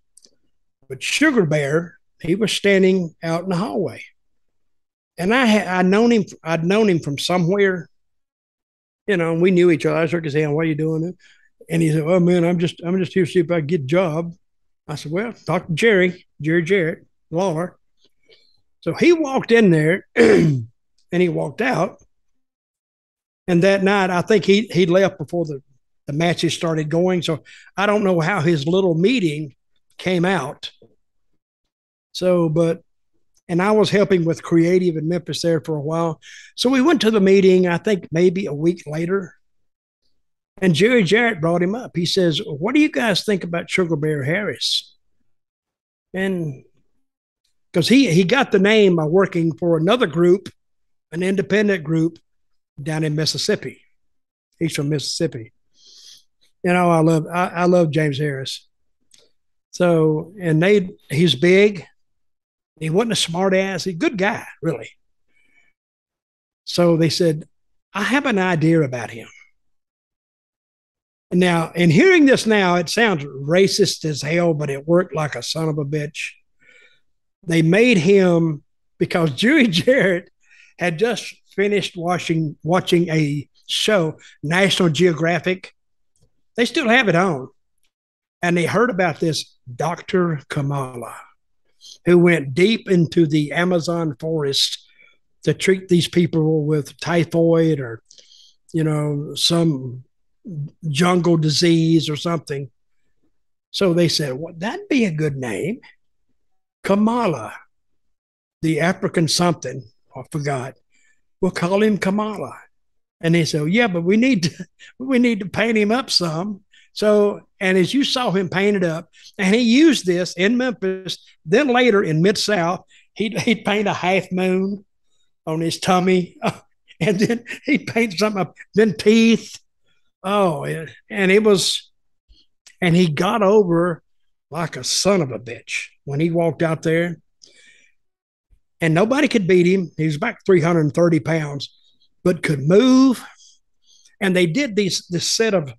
[SPEAKER 2] but Sugar Bear, he was standing out in the hallway. And I had I known him, I'd known him from somewhere, you know, and we knew each other. I shook his hand, what are you doing? And he said, Oh man, I'm just I'm just here to see if I get a job. I said, Well, talk to Jerry, Jerry Jarrett, Lawler. So he walked in there and he walked out. And that night, I think he he left before the, the matches started going. So I don't know how his little meeting came out. So, but and I was helping with creative in Memphis there for a while. So we went to the meeting, I think maybe a week later. And Jerry Jarrett brought him up. He says, What do you guys think about Sugar Bear Harris? And because he, he got the name by working for another group, an independent group down in Mississippi. He's from Mississippi. You know, I love I, I love James Harris. So, and they he's big. He wasn't a smart ass. He's a good guy, really. So they said, I have an idea about him. Now, in hearing this now, it sounds racist as hell, but it worked like a son of a bitch. They made him because Jerry Jarrett had just finished watching watching a show, National Geographic. They still have it on. And they heard about this Dr. Kamala, who went deep into the Amazon forest to treat these people with typhoid or, you know, some jungle disease or something. So they said, well, that'd be a good name. Kamala, the African something, I forgot. We'll call him Kamala. And they said, yeah, but we need to, we need to paint him up some. So, and as you saw him painted up, and he used this in Memphis, then later in Mid South, he'd, he'd paint a half moon on his tummy, and then he'd paint something up, then teeth. Oh, and it was, and he got over like a son of a bitch when he walked out there. And nobody could beat him. He was about 330 pounds, but could move. And they did these this set of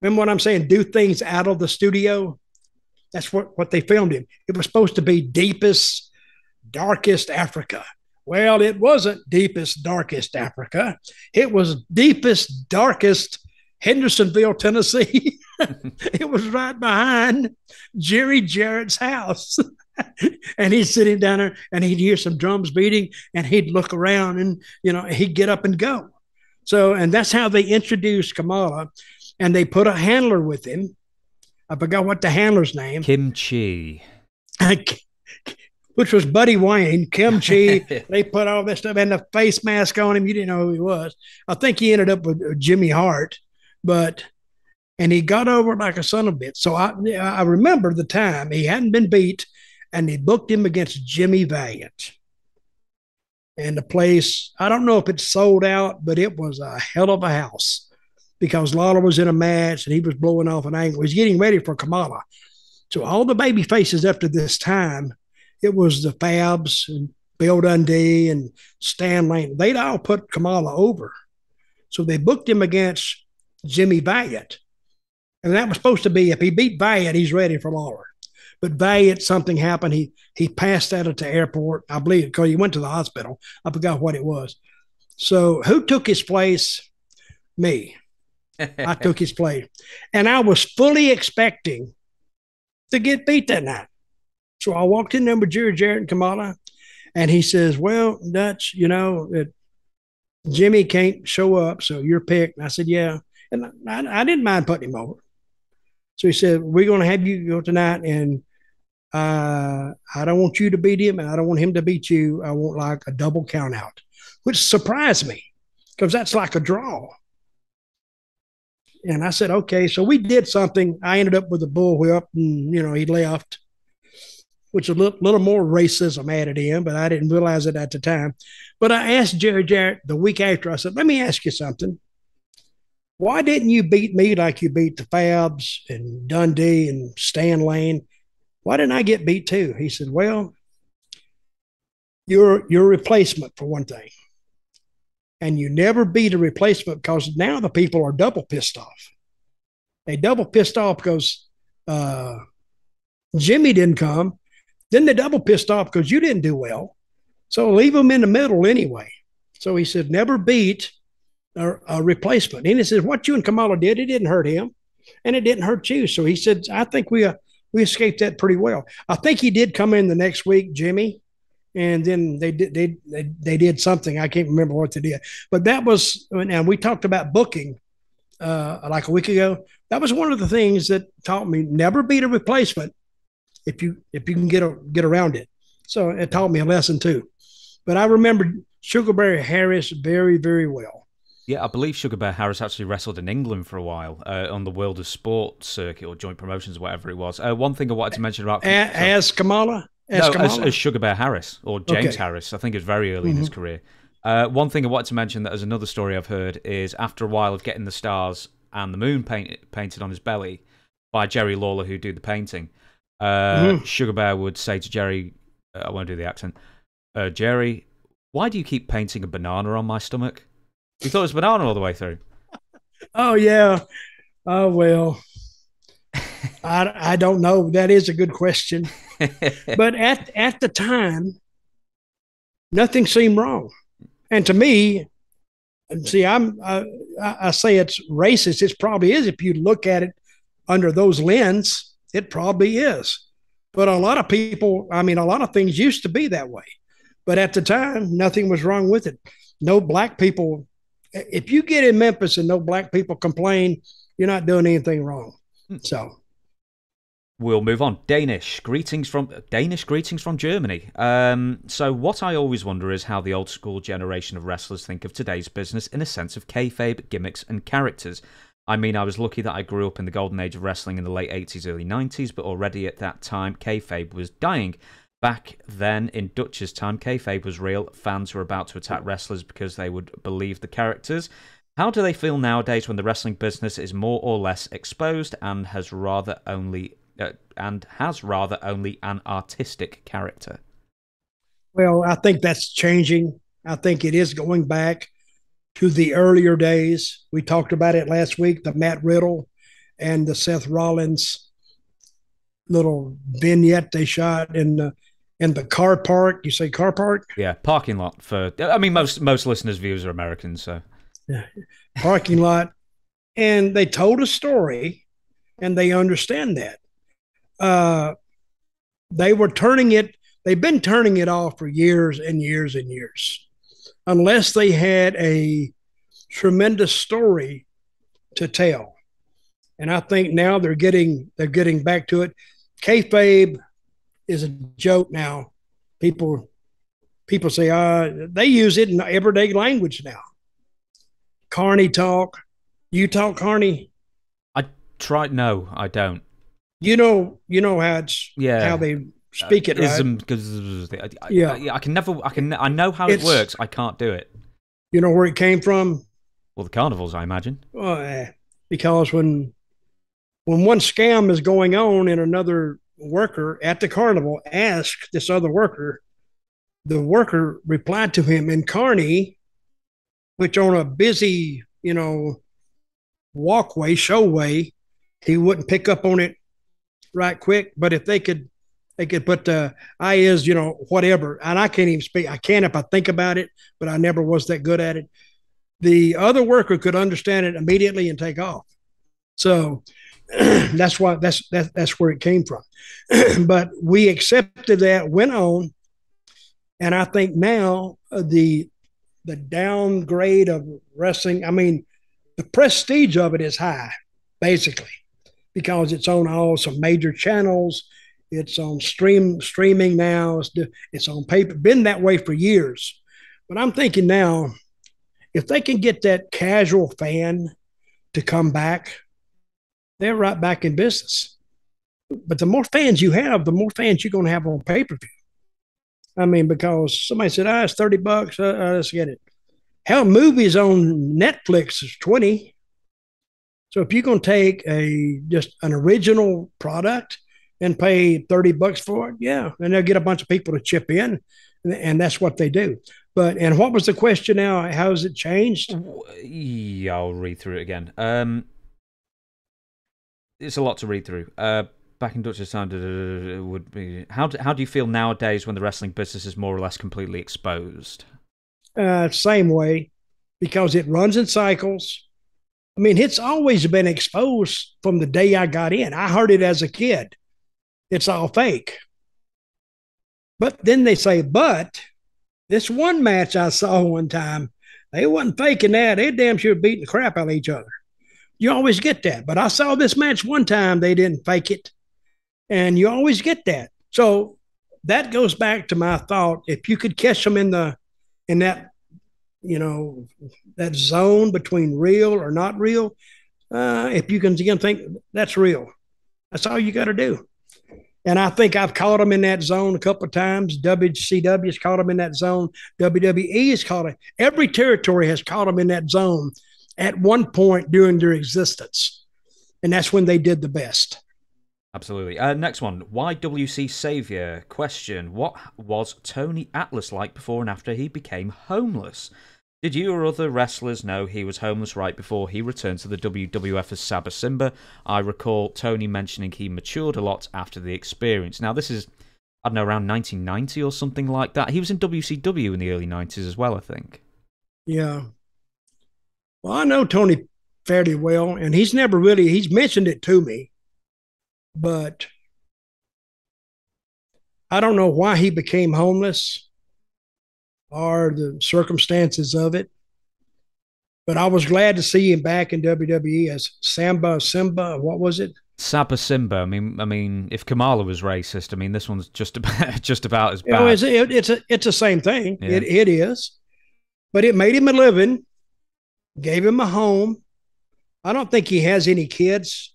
[SPEAKER 2] Remember what I'm saying? Do things out of the studio. That's what, what they filmed in. It was supposed to be deepest, darkest Africa. Well, it wasn't deepest, darkest Africa. It was deepest, darkest Hendersonville, Tennessee. it was right behind Jerry Jarrett's house. and he's sitting down there and he'd hear some drums beating and he'd look around and, you know, he'd get up and go. So, and that's how they introduced Kamala and they put a handler with him. I forgot what the handler's name.
[SPEAKER 1] Kimchi.
[SPEAKER 2] Which was Buddy Wayne, Kimchi. they put all this stuff and the face mask on him. You didn't know who he was. I think he ended up with Jimmy Hart, but and he got over like a son of a bitch. So I I remember the time he hadn't been beat, and they booked him against Jimmy Valiant. And the place, I don't know if it sold out, but it was a hell of a house because Lawler was in a match and he was blowing off an angle. He's getting ready for Kamala. So all the baby faces after this time, it was the Fabs and Bill Dundee and Stan Lane. They'd all put Kamala over. So they booked him against Jimmy Valiant. And that was supposed to be if he beat Valiant, he's ready for Lawler. But Valiant, something happened. He he passed out at the airport, I believe, because he went to the hospital. I forgot what it was. So who took his place? Me. I took his place. And I was fully expecting to get beat that night. So I walked in there with Jerry Jarrett and Kamala, and he says, Well, Dutch, you know, it, Jimmy can't show up, so you're picked. And I said, Yeah. And I, I didn't mind putting him over. So he said, We're going to have you go tonight, and uh, I don't want you to beat him, and I don't want him to beat you. I want like a double count out, which surprised me because that's like a draw. And I said, okay. So we did something. I ended up with a bullwhip and, you know, he left, which a little, little more racism added in, but I didn't realize it at the time. But I asked Jerry Jarrett the week after, I said, let me ask you something. Why didn't you beat me like you beat the Fabs and Dundee and Stan Lane? Why didn't I get beat too? He said, well, you're, a replacement for one thing and you never beat a replacement because now the people are double pissed off. They double pissed off because uh, Jimmy didn't come. Then they double pissed off because you didn't do well. So leave them in the middle anyway. So he said, never beat a, a replacement. And he says, what you and Kamala did, it didn't hurt him and it didn't hurt you. So he said, I think we, uh, we escaped that pretty well. I think he did come in the next week, Jimmy, and then they did they, they they did something I can't remember what they did, but that was and we talked about booking uh, like a week ago. That was one of the things that taught me never beat a replacement if you if you can get a, get around it. So it taught me a lesson too. But I remember Sugar Bear Harris very, very well.
[SPEAKER 1] Yeah, I believe Sugar Bear Harris actually wrestled in England for a while uh, on the World of Sport circuit or joint promotions, whatever it was. Uh, one thing I wanted to mention about
[SPEAKER 2] a- as Kamala, as
[SPEAKER 1] no,
[SPEAKER 2] Kamala?
[SPEAKER 1] as, as, Sugar Bear Harris or James
[SPEAKER 2] Okay.
[SPEAKER 1] Harris. I think it was very early in his
[SPEAKER 2] Mm-hmm.
[SPEAKER 1] career. Uh, one thing I wanted to mention that as another story I've heard is after a while of getting the stars and the moon paint, painted on his belly by Jerry Lawler, who do the painting. Uh,
[SPEAKER 2] Mhm.
[SPEAKER 1] Sugar Bear would say to Jerry, uh, I won't do the accent, uh, Jerry, why do you keep painting a banana on my stomach? You thought it was banana all the way through.
[SPEAKER 2] Oh yeah. Oh well. I I don't know. That is a good question. But at at the time, nothing seemed wrong. And to me, and see, I'm I, I I say it's racist. It probably is if you look at it under those lens. It probably is. But a lot of people, I mean, a lot of things used to be that way. But at the time, nothing was wrong with it. No black people. If you get in Memphis and no black people complain, you're not doing anything wrong. So
[SPEAKER 1] We'll move on. Danish greetings from Danish greetings from Germany. Um, so what I always wonder is how the old school generation of wrestlers think of today's business in a sense of kayfabe, gimmicks, and characters. I mean, I was lucky that I grew up in the golden age of wrestling in the late 80s, early 90s, but already at that time, kayfabe was dying. Back then, in Dutch's time, kayfabe was real. Fans were about to attack wrestlers because they would believe the characters. How do they feel nowadays when the wrestling business is more or less exposed and has rather only uh, and has rather only an artistic character?
[SPEAKER 2] Well, I think that's changing. I think it is going back to the earlier days. We talked about it last week the Matt Riddle and the Seth Rollins little vignette they shot in the in the car park. You say car park?
[SPEAKER 1] Yeah, parking lot for. I mean, most most listeners' views are Americans, so Yeah,
[SPEAKER 2] parking lot. And they told a story and they understand that. Uh, they were turning it, they've been turning it off for years and years and years, unless they had a tremendous story to tell. And I think now they're getting they're getting back to it. Kayfabe is a joke now. People people say uh, they use it in everyday language now. Carney talk. You talk Carney.
[SPEAKER 1] I try. No, I don't.
[SPEAKER 2] You know, you know how it's
[SPEAKER 1] Yeah.
[SPEAKER 2] how they speak it, right?
[SPEAKER 1] Ism, I,
[SPEAKER 2] Yeah.
[SPEAKER 1] I, I can never. I can. I know how it works. I can't do it.
[SPEAKER 2] You know where it came from?
[SPEAKER 1] Well, the carnivals, I imagine.
[SPEAKER 2] Uh, because when when one scam is going on in another worker at the carnival asked this other worker, the worker replied to him in Carney, which on a busy, you know, walkway, showway, he wouldn't pick up on it right quick. But if they could, they could put the I is, you know, whatever. And I can't even speak. I can if I think about it, but I never was that good at it. The other worker could understand it immediately and take off. So that's why that's that, that's where it came from. but we accepted that, went on, and I think now uh, the the downgrade of wrestling. I mean, the prestige of it is high, basically, because it's on all some major channels. It's on stream streaming now. It's it's on paper. Been that way for years, but I'm thinking now, if they can get that casual fan to come back, they're right back in business. But the more fans you have, the more fans you're going to have on pay per view. I mean, because somebody said, "Ah, it's thirty bucks. Uh, uh, let's get it." Hell, movies on Netflix is twenty. So if you're going to take a just an original product and pay thirty bucks for it, yeah, and they'll get a bunch of people to chip in, and, and that's what they do. But and what was the question now? How has it changed?
[SPEAKER 1] Yeah, I'll read through it again. Um, it's a lot to read through. Uh, back in Dutch's time, would be how do, how do you feel nowadays when the wrestling business is more or less completely exposed?
[SPEAKER 2] uh, same way because it runs in cycles. I mean, it's always been exposed from the day I got in. I heard it as a kid. It's all fake. But then they say, but this one match I saw one time, they wasn't faking that. They damn sure beating the crap out of each other. You always get that. But I saw this match one time, they didn't fake it. And you always get that. So that goes back to my thought. If you could catch them in the in that, you know, that zone between real or not real, uh, if you can again think that's real, that's all you got to do. And I think I've caught them in that zone a couple of times. WCW has caught them in that zone. WWE has caught it. Every territory has caught them in that zone at one point during their existence. And that's when they did the best.
[SPEAKER 1] Absolutely. Uh, next one. YWC Savior. Question What was Tony Atlas like before and after he became homeless? Did you or other wrestlers know he was homeless right before he returned to the WWF as Saba Simba? I recall Tony mentioning he matured a lot after the experience. Now, this is, I don't know, around 1990 or something like that. He was in WCW in the early 90s as well, I think.
[SPEAKER 2] Yeah. Well, I know Tony fairly well, and he's never really, he's mentioned it to me, but I don't know why he became homeless or the circumstances of it. But I was glad to see him back in WWE as Samba Simba. What was it?
[SPEAKER 1] Saba Simba. I mean, I mean, if Kamala was racist, I mean, this one's just about just about as bad.
[SPEAKER 2] You know, it's, it, it's a it's the same thing. Yeah. It it is, but it made him a living, gave him a home. I don't think he has any kids,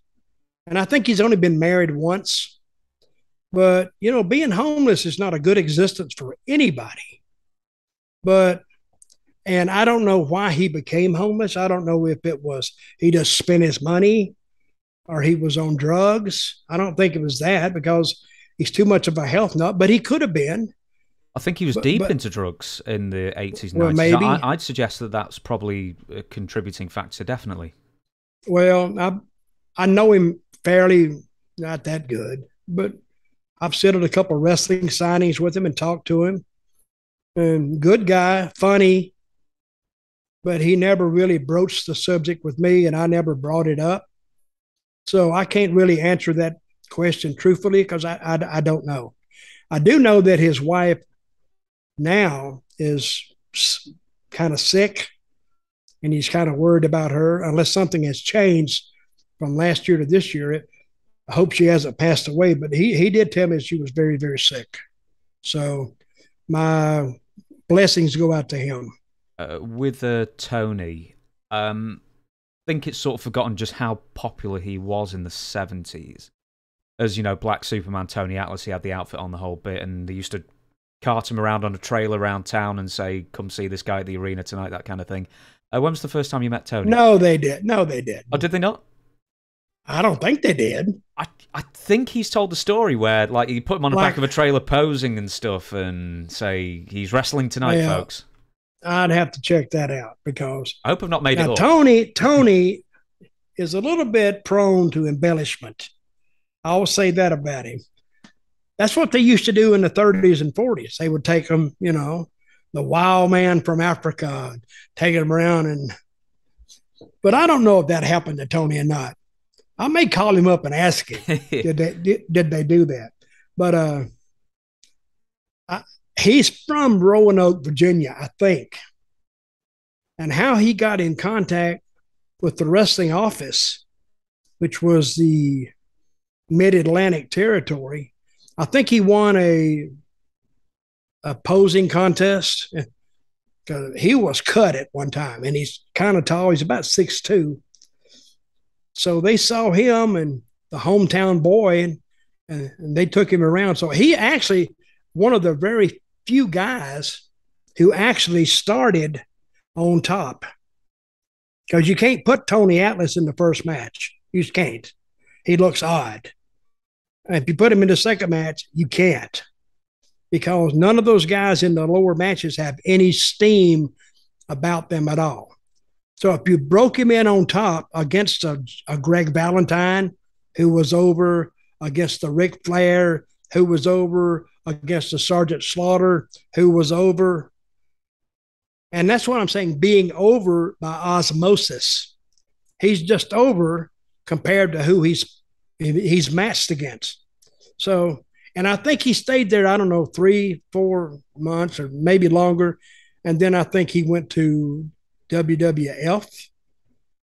[SPEAKER 2] and I think he's only been married once. But you know, being homeless is not a good existence for anybody. But and I don't know why he became homeless. I don't know if it was he just spent his money or he was on drugs. I don't think it was that because he's too much of a health nut, but he could have been.
[SPEAKER 1] I think he was but, deep but, into drugs in the 80s and well, 90s. Maybe. I, would suggest that that's probably a contributing factor, definitely.
[SPEAKER 2] Well, I, I know him fairly not that good, but I've sat at a couple wrestling signings with him and talked to him and good guy, funny, but he never really broached the subject with me, and I never brought it up. So I can't really answer that question truthfully because I, I, I don't know. I do know that his wife now is kind of sick, and he's kind of worried about her. Unless something has changed from last year to this year, it, I hope she hasn't passed away. But he he did tell me she was very very sick. So my blessings go out to him.
[SPEAKER 1] Uh, with uh, Tony, um, I think it's sort of forgotten just how popular he was in the 70s. As you know, Black Superman Tony Atlas, he had the outfit on the whole bit, and they used to cart him around on a trailer around town and say, "Come see this guy at the arena tonight," that kind of thing. Uh, when was the first time you met Tony?
[SPEAKER 2] No, they did. No, they did.
[SPEAKER 1] Oh, did they not?
[SPEAKER 2] I don't think they did.
[SPEAKER 1] I I think he's told the story where like you put him on the like, back of a trailer posing and stuff and say he's wrestling tonight, yeah, folks.
[SPEAKER 2] I'd have to check that out because
[SPEAKER 1] I hope I've not made now, it up.
[SPEAKER 2] Tony Tony is a little bit prone to embellishment. I will say that about him. That's what they used to do in the 30s and 40s. They would take them, you know, the wild man from Africa, take him around and but I don't know if that happened to Tony or not. I may call him up and ask him did they did, did, they do that? But uh, I, he's from Roanoke, Virginia, I think. And how he got in contact with the wrestling office, which was the Mid Atlantic Territory, I think he won a a posing contest. He was cut at one time, and he's kind of tall. He's about six two so they saw him and the hometown boy, and, and, and they took him around. So he actually one of the very few guys who actually started on top because you can't put Tony Atlas in the first match. You just can't. He looks odd. And if you put him in the second match, you can't because none of those guys in the lower matches have any steam about them at all. So if you broke him in on top against a, a Greg Valentine, who was over against the Ric Flair, who was over against the Sergeant Slaughter, who was over. And that's what I'm saying, being over by osmosis. He's just over compared to who he's he's matched against. So, and I think he stayed there, I don't know, three, four months or maybe longer. And then I think he went to WWF.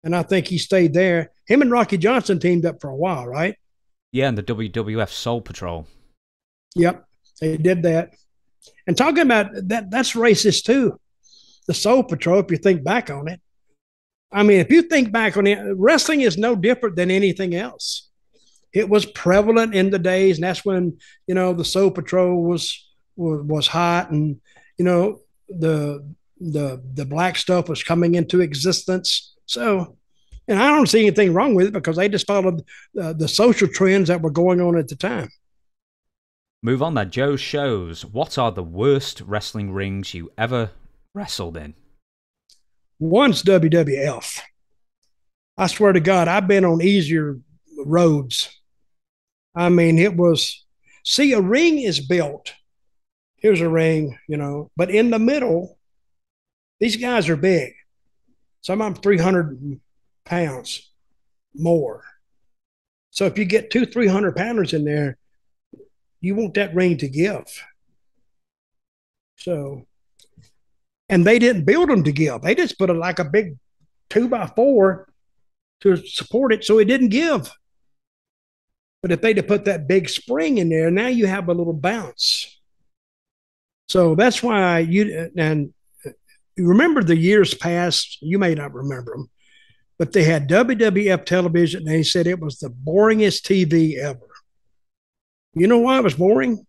[SPEAKER 2] And I think he stayed there. Him and Rocky Johnson teamed up for a while, right?
[SPEAKER 1] Yeah, and the WWF Soul Patrol.
[SPEAKER 2] Yep. They did that. And talking about that, that's racist too. The Soul Patrol, if you think back on it. I mean, if you think back on it, wrestling is no different than anything else. It was prevalent in the days, and that's when you know the Soul Patrol was was, was hot, and you know the the the black stuff was coming into existence. So, and I don't see anything wrong with it because they just followed uh, the social trends that were going on at the time.
[SPEAKER 1] Move on then. Joe shows. What are the worst wrestling rings you ever wrestled in?
[SPEAKER 2] One's WWF. I swear to God, I've been on easier roads. I mean, it was, see, a ring is built. Here's a ring, you know, but in the middle, these guys are big. Some of them 300 pounds more. So if you get two, 300 pounders in there, you want that ring to give. So, and they didn't build them to give. They just put it like a big two by four to support it so it didn't give. But if they'd have put that big spring in there, now you have a little bounce. So that's why you and remember the years past. You may not remember them, but they had WWF television. And they said it was the boringest TV ever. You know why it was boring?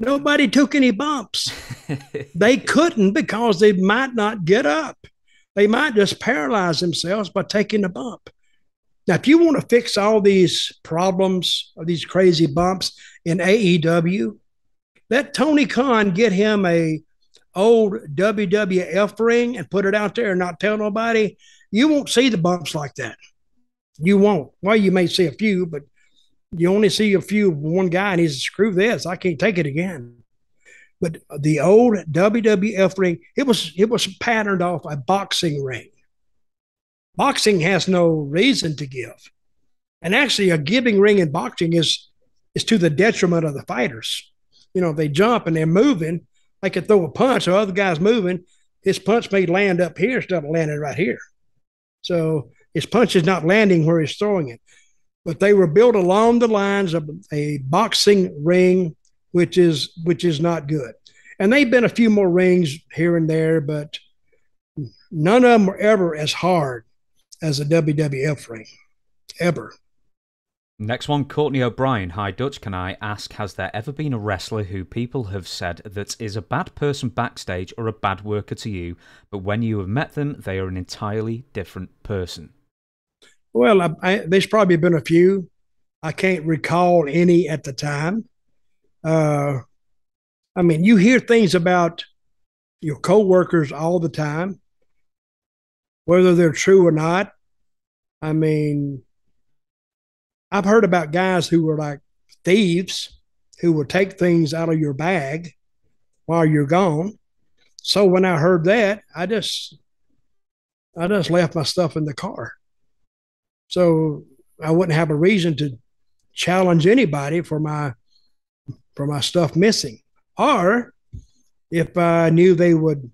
[SPEAKER 2] Nobody took any bumps. they couldn't because they might not get up. They might just paralyze themselves by taking a bump. Now, if you want to fix all these problems or these crazy bumps in AEW, let Tony Khan get him a old WWF ring and put it out there and not tell nobody. You won't see the bumps like that. You won't. Well, you may see a few, but you only see a few one guy and he's screw this. I can't take it again. But the old WWF ring, it was it was patterned off a boxing ring. Boxing has no reason to give. And actually a giving ring in boxing is is to the detriment of the fighters. You know, they jump and they're moving, they could throw a punch, or other guy's moving, his punch may land up here instead of landing right here. So his punch is not landing where he's throwing it but they were built along the lines of a boxing ring, which is which is not good. And they've been a few more rings here and there, but none of them were ever as hard as a WWF ring, ever.
[SPEAKER 1] Next one, Courtney O'Brien. Hi, Dutch. Can I ask, has there ever been a wrestler who people have said that is a bad person backstage or a bad worker to you, but when you have met them, they are an entirely different person?
[SPEAKER 2] Well, I, I, there's probably been a few. I can't recall any at the time. Uh, I mean, you hear things about your coworkers all the time, whether they're true or not. I mean, I've heard about guys who were like thieves who would take things out of your bag while you're gone. So when I heard that, I just I just left my stuff in the car. So I wouldn't have a reason to challenge anybody for my for my stuff missing. Or if I knew they would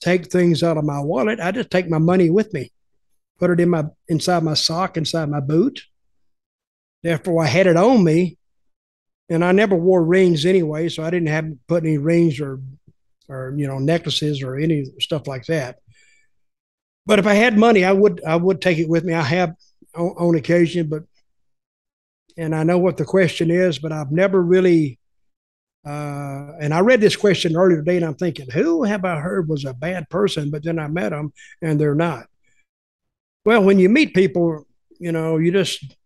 [SPEAKER 2] take things out of my wallet, I just take my money with me, put it in my inside my sock, inside my boot. Therefore, I had it on me, and I never wore rings anyway, so I didn't have to put any rings or or you know necklaces or any stuff like that. But if I had money, I would I would take it with me. I have on, on occasion, but and I know what the question is, but I've never really. Uh, and I read this question earlier today, and I'm thinking, who have I heard was a bad person? But then I met them, and they're not. Well, when you meet people, you know, you just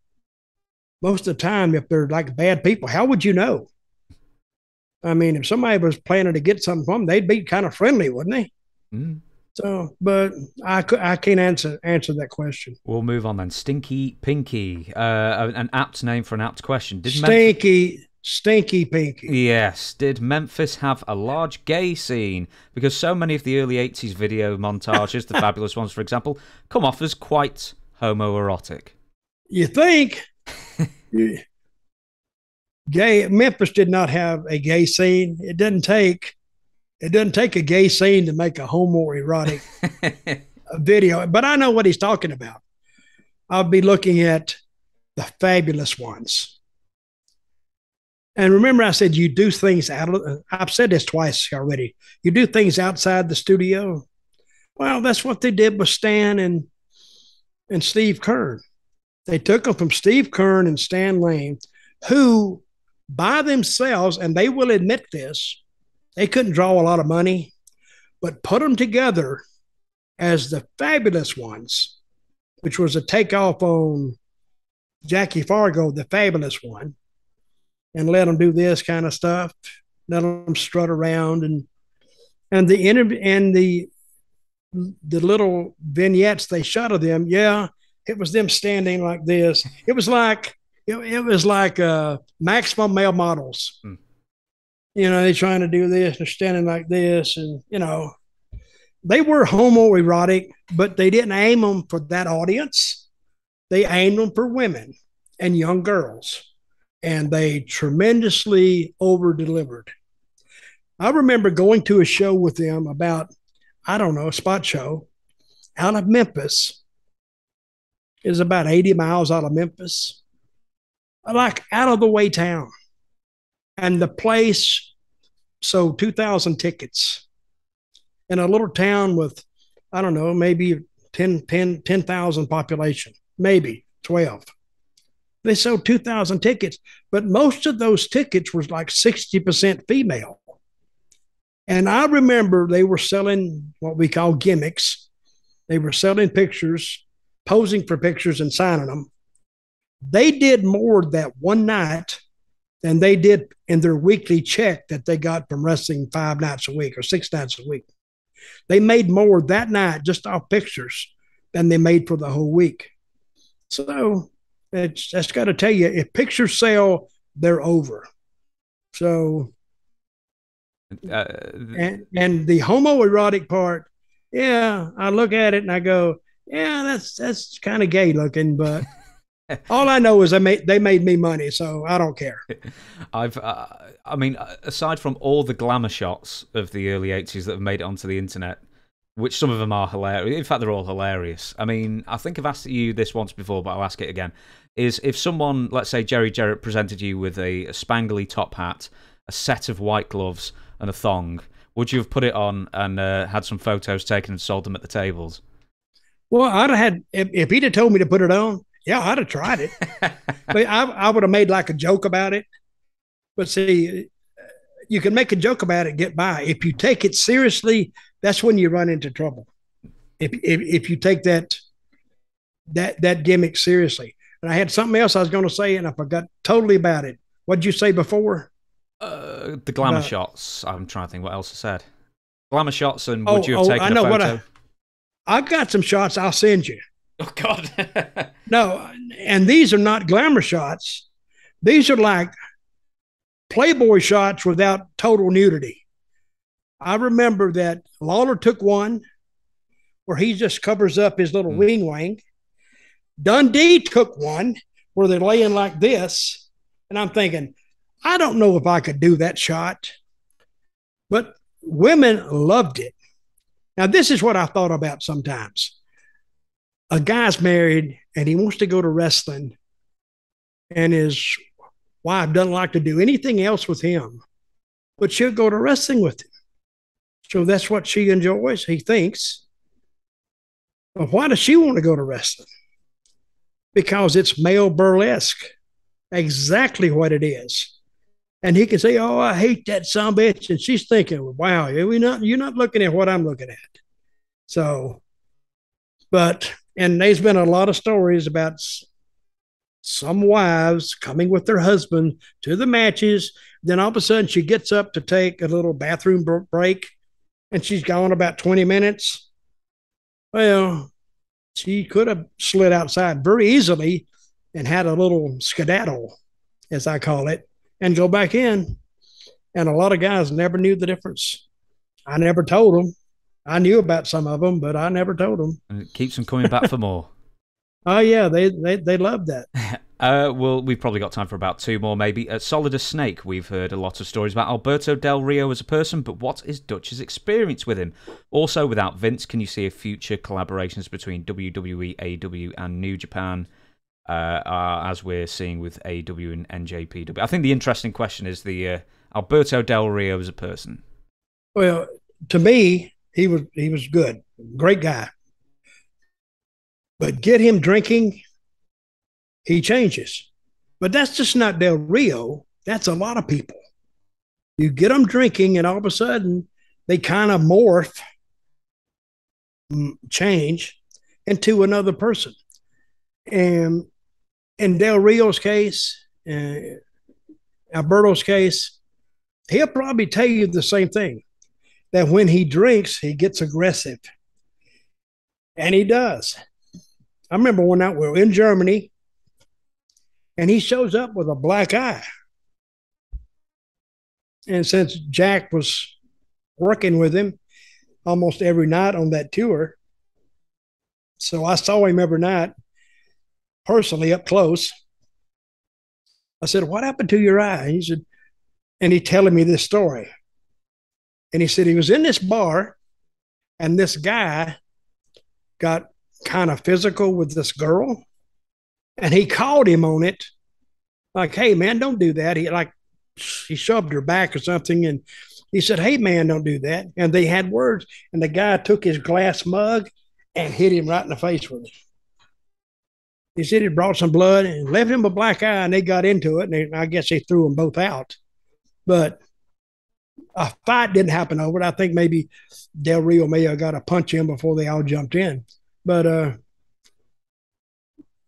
[SPEAKER 2] most of the time, if they're like bad people, how would you know? I mean, if somebody was planning to get something from them, they'd be kind of friendly, wouldn't they? Mm. So, but I, I can't answer answer that question.
[SPEAKER 1] We'll move on then. Stinky Pinky, uh, an apt name for an apt question.
[SPEAKER 2] Did Stinky. Memphis... Stinky Pinky.
[SPEAKER 1] Yes. Did Memphis have a large gay scene? Because so many of the early 80s video montages, the fabulous ones, for example, come off as quite homoerotic.
[SPEAKER 2] You think? gay Memphis did not have a gay scene. It didn't take it doesn't take a gay scene to make a homoerotic video, but I know what he's talking about. I'll be looking at the fabulous ones. And remember, I said you do things out of. I've said this twice already. You do things outside the studio. Well, that's what they did with Stan and and Steve Keirn. They took them from Steve Keirn and Stan Lane, who by themselves, and they will admit this, they couldn't draw a lot of money, but put them together as the fabulous ones, which was a takeoff on Jackie Fargo, the fabulous one, and let them do this kind of stuff, let them strut around and and the interview and the the little vignettes they shot of them, yeah, it was them standing like this. It was like it, it was like uh, maximum male models. Hmm. You know, they're trying to do this, they're standing like this, and you know, they were homoerotic, but they didn't aim them for that audience. They aimed them for women and young girls, and they tremendously over delivered. I remember going to a show with them about, I don't know, a spot show out of Memphis. It was about 80 miles out of Memphis, like out of the way town. And the place sold 2,000 tickets in a little town with, I don't know, maybe 10, 10, 10,000 population, maybe 12. They sold 2,000 tickets, but most of those tickets was like 60% female. And I remember they were selling what we call gimmicks. They were selling pictures, posing for pictures and signing them. They did more that one night than they did in their weekly check that they got from wrestling five nights a week or six nights a week. They made more that night just off pictures than they made for the whole week. So it's that's got to tell you if pictures sell, they're over. So, uh, and and the homoerotic part, yeah, I look at it and I go, yeah, that's that's kind of gay looking, but. All I know is they made they made me money, so I don't care.
[SPEAKER 1] I've, uh, I mean, aside from all the glamour shots of the early '80s that have made it onto the internet, which some of them are hilarious. In fact, they're all hilarious. I mean, I think I've asked you this once before, but I'll ask it again. Is if someone, let's say Jerry Jarrett, presented you with a, a spangly top hat, a set of white gloves, and a thong, would you have put it on and uh, had some photos taken and sold them at the tables?
[SPEAKER 2] Well, I'd have had if, if he'd have told me to put it on, yeah, I'd have tried it. but I, I would have made like a joke about it. But see, you can make a joke about it, get by. If you take it seriously, that's when you run into trouble. If if, if you take that that that gimmick seriously. And I had something else I was going to say, and I forgot totally about it. What did you say before?
[SPEAKER 1] Uh, the glamour uh, shots. I'm trying to think what else I said. Glamour shots, and would oh, you have oh, taken I know a photo? What I,
[SPEAKER 2] I've got some shots. I'll send you.
[SPEAKER 1] Oh God.
[SPEAKER 2] no, and these are not glamour shots. These are like Playboy shots without total nudity. I remember that Lawler took one where he just covers up his little mm. wing wing. Dundee took one where they're laying like this. And I'm thinking, I don't know if I could do that shot, but women loved it. Now, this is what I thought about sometimes. A guy's married and he wants to go to wrestling, and his wife doesn't like to do anything else with him, but she'll go to wrestling with him. So that's what she enjoys, he thinks. But why does she want to go to wrestling? Because it's male burlesque, exactly what it is. And he can say, "Oh, I hate that son bitch," and she's thinking, "Wow, you're not you're not looking at what I'm looking at." So, but and there's been a lot of stories about some wives coming with their husband to the matches. Then all of a sudden, she gets up to take a little bathroom break, and she's gone about 20 minutes. Well, she could have slid outside very easily and had a little skedaddle, as I call it, and go back in. And a lot of guys never knew the difference. I never told them. I knew about some of them, but I never told them.
[SPEAKER 1] And it keeps them coming back for more.
[SPEAKER 2] Oh yeah, they they they love that.
[SPEAKER 1] uh, well, we've probably got time for about two more, maybe. At Solid as Snake, we've heard a lot of stories about Alberto Del Rio as a person, but what is Dutch's experience with him? Also, without Vince, can you see a future collaborations between WWE, AW, and New Japan? uh, uh, as we're seeing with AW and NJPW. I think the interesting question is the uh, Alberto Del Rio as a person.
[SPEAKER 2] Well, to me, he was he was good, great guy. But get him drinking, he changes. But that's just not Del Rio. That's a lot of people. You get them drinking, and all of a sudden, they kind of morph, change into another person. And in Del Rio's case, uh, Alberto's case, he'll probably tell you the same thing that when he drinks, he gets aggressive. And he does. I remember one night we were in Germany and he shows up with a black eye. And since Jack was working with him almost every night on that tour, so I saw him every night personally up close. I said, What happened to your eye? And he said, and he telling me this story. And he said he was in this bar and this guy got kind of physical with this girl and he called him on it. Like hey man don't do that. He like he shoved her back or something and he said hey man don't do that. And they had words and the guy took his glass mug and hit him right in the face with it. He said it brought some blood and left him a black eye and they got into it and they, i guess they threw them both out. But a fight didn't happen over it. I think maybe Del Rio may have got a punch in before they all jumped in. But uh,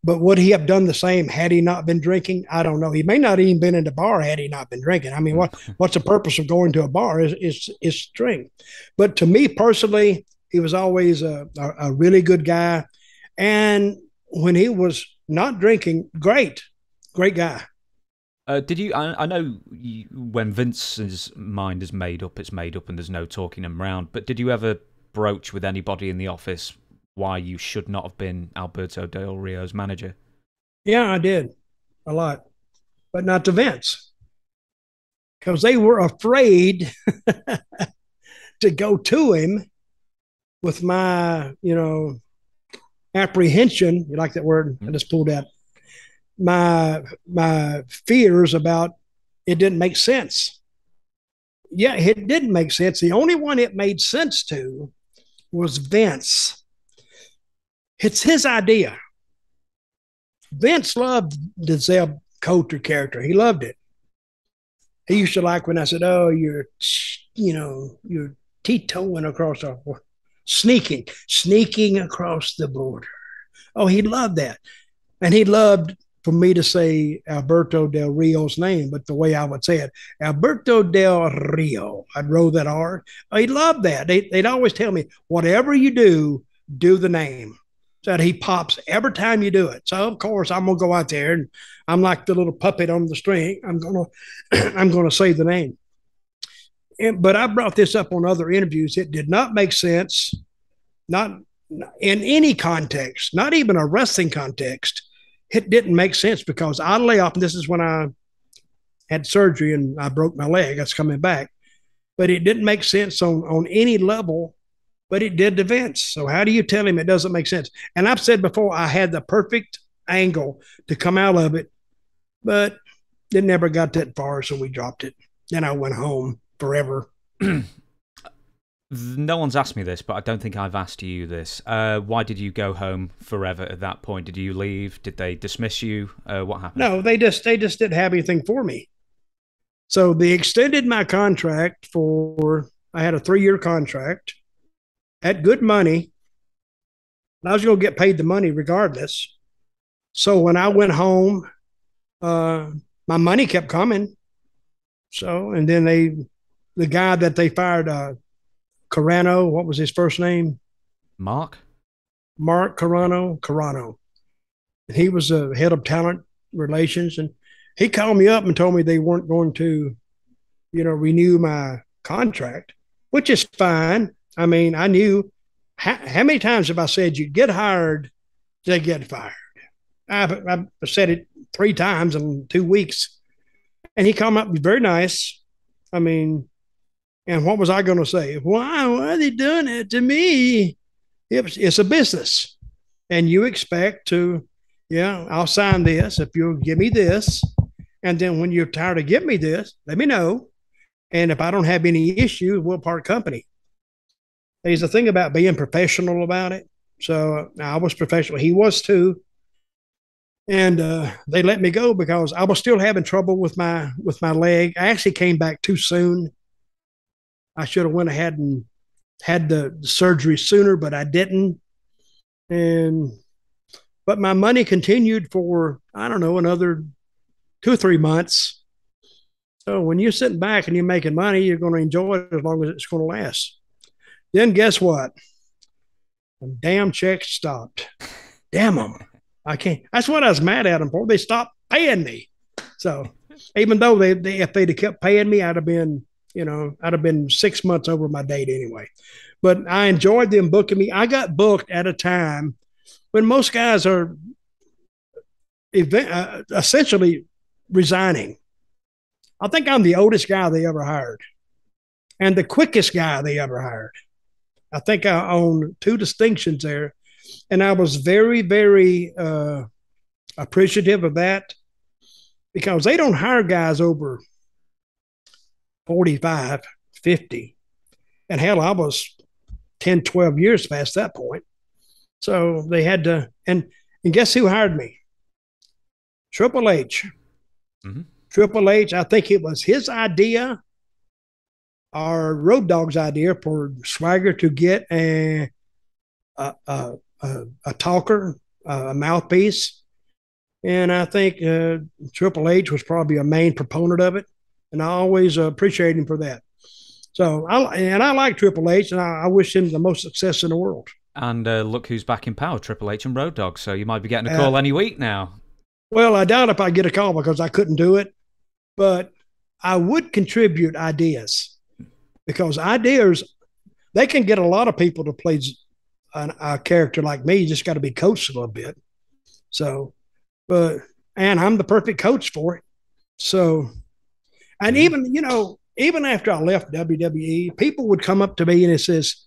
[SPEAKER 2] but would he have done the same had he not been drinking? I don't know. He may not even been in the bar had he not been drinking. I mean, what what's the purpose of going to a bar? Is is is drink. But to me personally, he was always a, a, a really good guy, and when he was not drinking, great, great guy.
[SPEAKER 1] Uh, did you? I, I know you, when Vince's mind is made up, it's made up, and there's no talking him around. But did you ever broach with anybody in the office why you should not have been Alberto Del Rio's manager?
[SPEAKER 2] Yeah, I did a lot, but not to Vince because they were afraid to go to him with my, you know, apprehension. You like that word? I just pulled out my my fears about it didn't make sense. Yeah, it didn't make sense. The only one it made sense to was Vince. It's his idea. Vince loved the Zeb Colter character. He loved it. He used to like when I said, "Oh, you're, you know, you're teetotaling across the, sneaking, sneaking across the border." Oh, he loved that, and he loved for me to say Alberto Del Rio's name, but the way I would say it, Alberto Del Rio. I'd roll that R. He loved that. They, would always tell me, whatever you do, do the name. That he pops every time you do it. So of course I'm gonna go out there and I'm like the little puppet on the string. I'm gonna I'm gonna say the name. And, but I brought this up on other interviews. It did not make sense, not in any context, not even a wrestling context it didn't make sense because I lay off, and this is when I had surgery and I broke my leg. That's coming back. But it didn't make sense on, on any level, but it did to Vince. So how do you tell him it doesn't make sense? And I've said before, I had the perfect angle to come out of it, but it never got that far. So we dropped it. Then I went home forever.
[SPEAKER 1] no one's asked me this, but I don't think I've asked you this. Uh, why did you go home forever at that point? Did you leave? Did they dismiss you? Uh, what happened?
[SPEAKER 2] No, they just they just didn't have anything for me. So they extended my contract for I had a three year contract at good money. I was going to get paid the money regardless. So when I went home, uh, my money kept coming. So and then they, the guy that they fired, uh, Carrano. What was his first name?
[SPEAKER 1] Mark.
[SPEAKER 2] Mark Carrano. Carrano. He was the head of talent relations, and he called me up and told me they weren't going to, you know, renew my contract, which is fine. I mean, I knew how, how many times have I said you'd get hired, they get fired. I've, I've said it three times in two weeks, and he come up very nice. I mean, and what was I going to say? Why, why are they doing it to me? It's, it's a business. And you expect to, Yeah, I'll sign this if you'll give me this. And then when you're tired of giving me this, let me know. And if I don't have any issue, we'll part company. There's the thing about being professional about it. So I was professional. He was too. And uh, they let me go because I was still having trouble with my with my leg. I actually came back too soon. I should have went ahead and had the surgery sooner, but I didn't. And but my money continued for I don't know another two or three months. So when you're sitting back and you're making money, you're going to enjoy it as long as it's going to last. Then guess what? The damn checks stopped. Damn them. I can't. That's what I was mad at them for. They stopped paying me. So even though they, they if they'd have kept paying me, I'd have been, you know, I'd have been six months over my date anyway. But I enjoyed them booking me. I got booked at a time when most guys are event, uh, essentially resigning. I think I'm the oldest guy they ever hired and the quickest guy they ever hired. I think I own two distinctions there. And I was very, very uh, appreciative of that because they don't hire guys over 45, 50. And hell, I was 10, 12 years past that point. So they had to, and, and guess who hired me? Triple H. Mm-hmm. Triple H, I think it was his idea or Road Dog's idea for Swagger to get a, a, a, a, a talker, a mouthpiece. And I think uh, Triple H was probably a main proponent of it. And I always uh, appreciate him for that. So, I, and I like Triple H, and I, I wish him the most success in the world.
[SPEAKER 1] And uh, look who's back in power, Triple H and Road Dog. So you might be getting a call uh, any week now.
[SPEAKER 2] Well, I doubt if I get a call because I couldn't do it, but I would contribute ideas because ideas they can get a lot of people to play an, a character like me. You just got to be coached a little bit. So, but and I'm the perfect coach for it. So, and mm-hmm. even you know, even after I left WWE, people would come up to me and it says,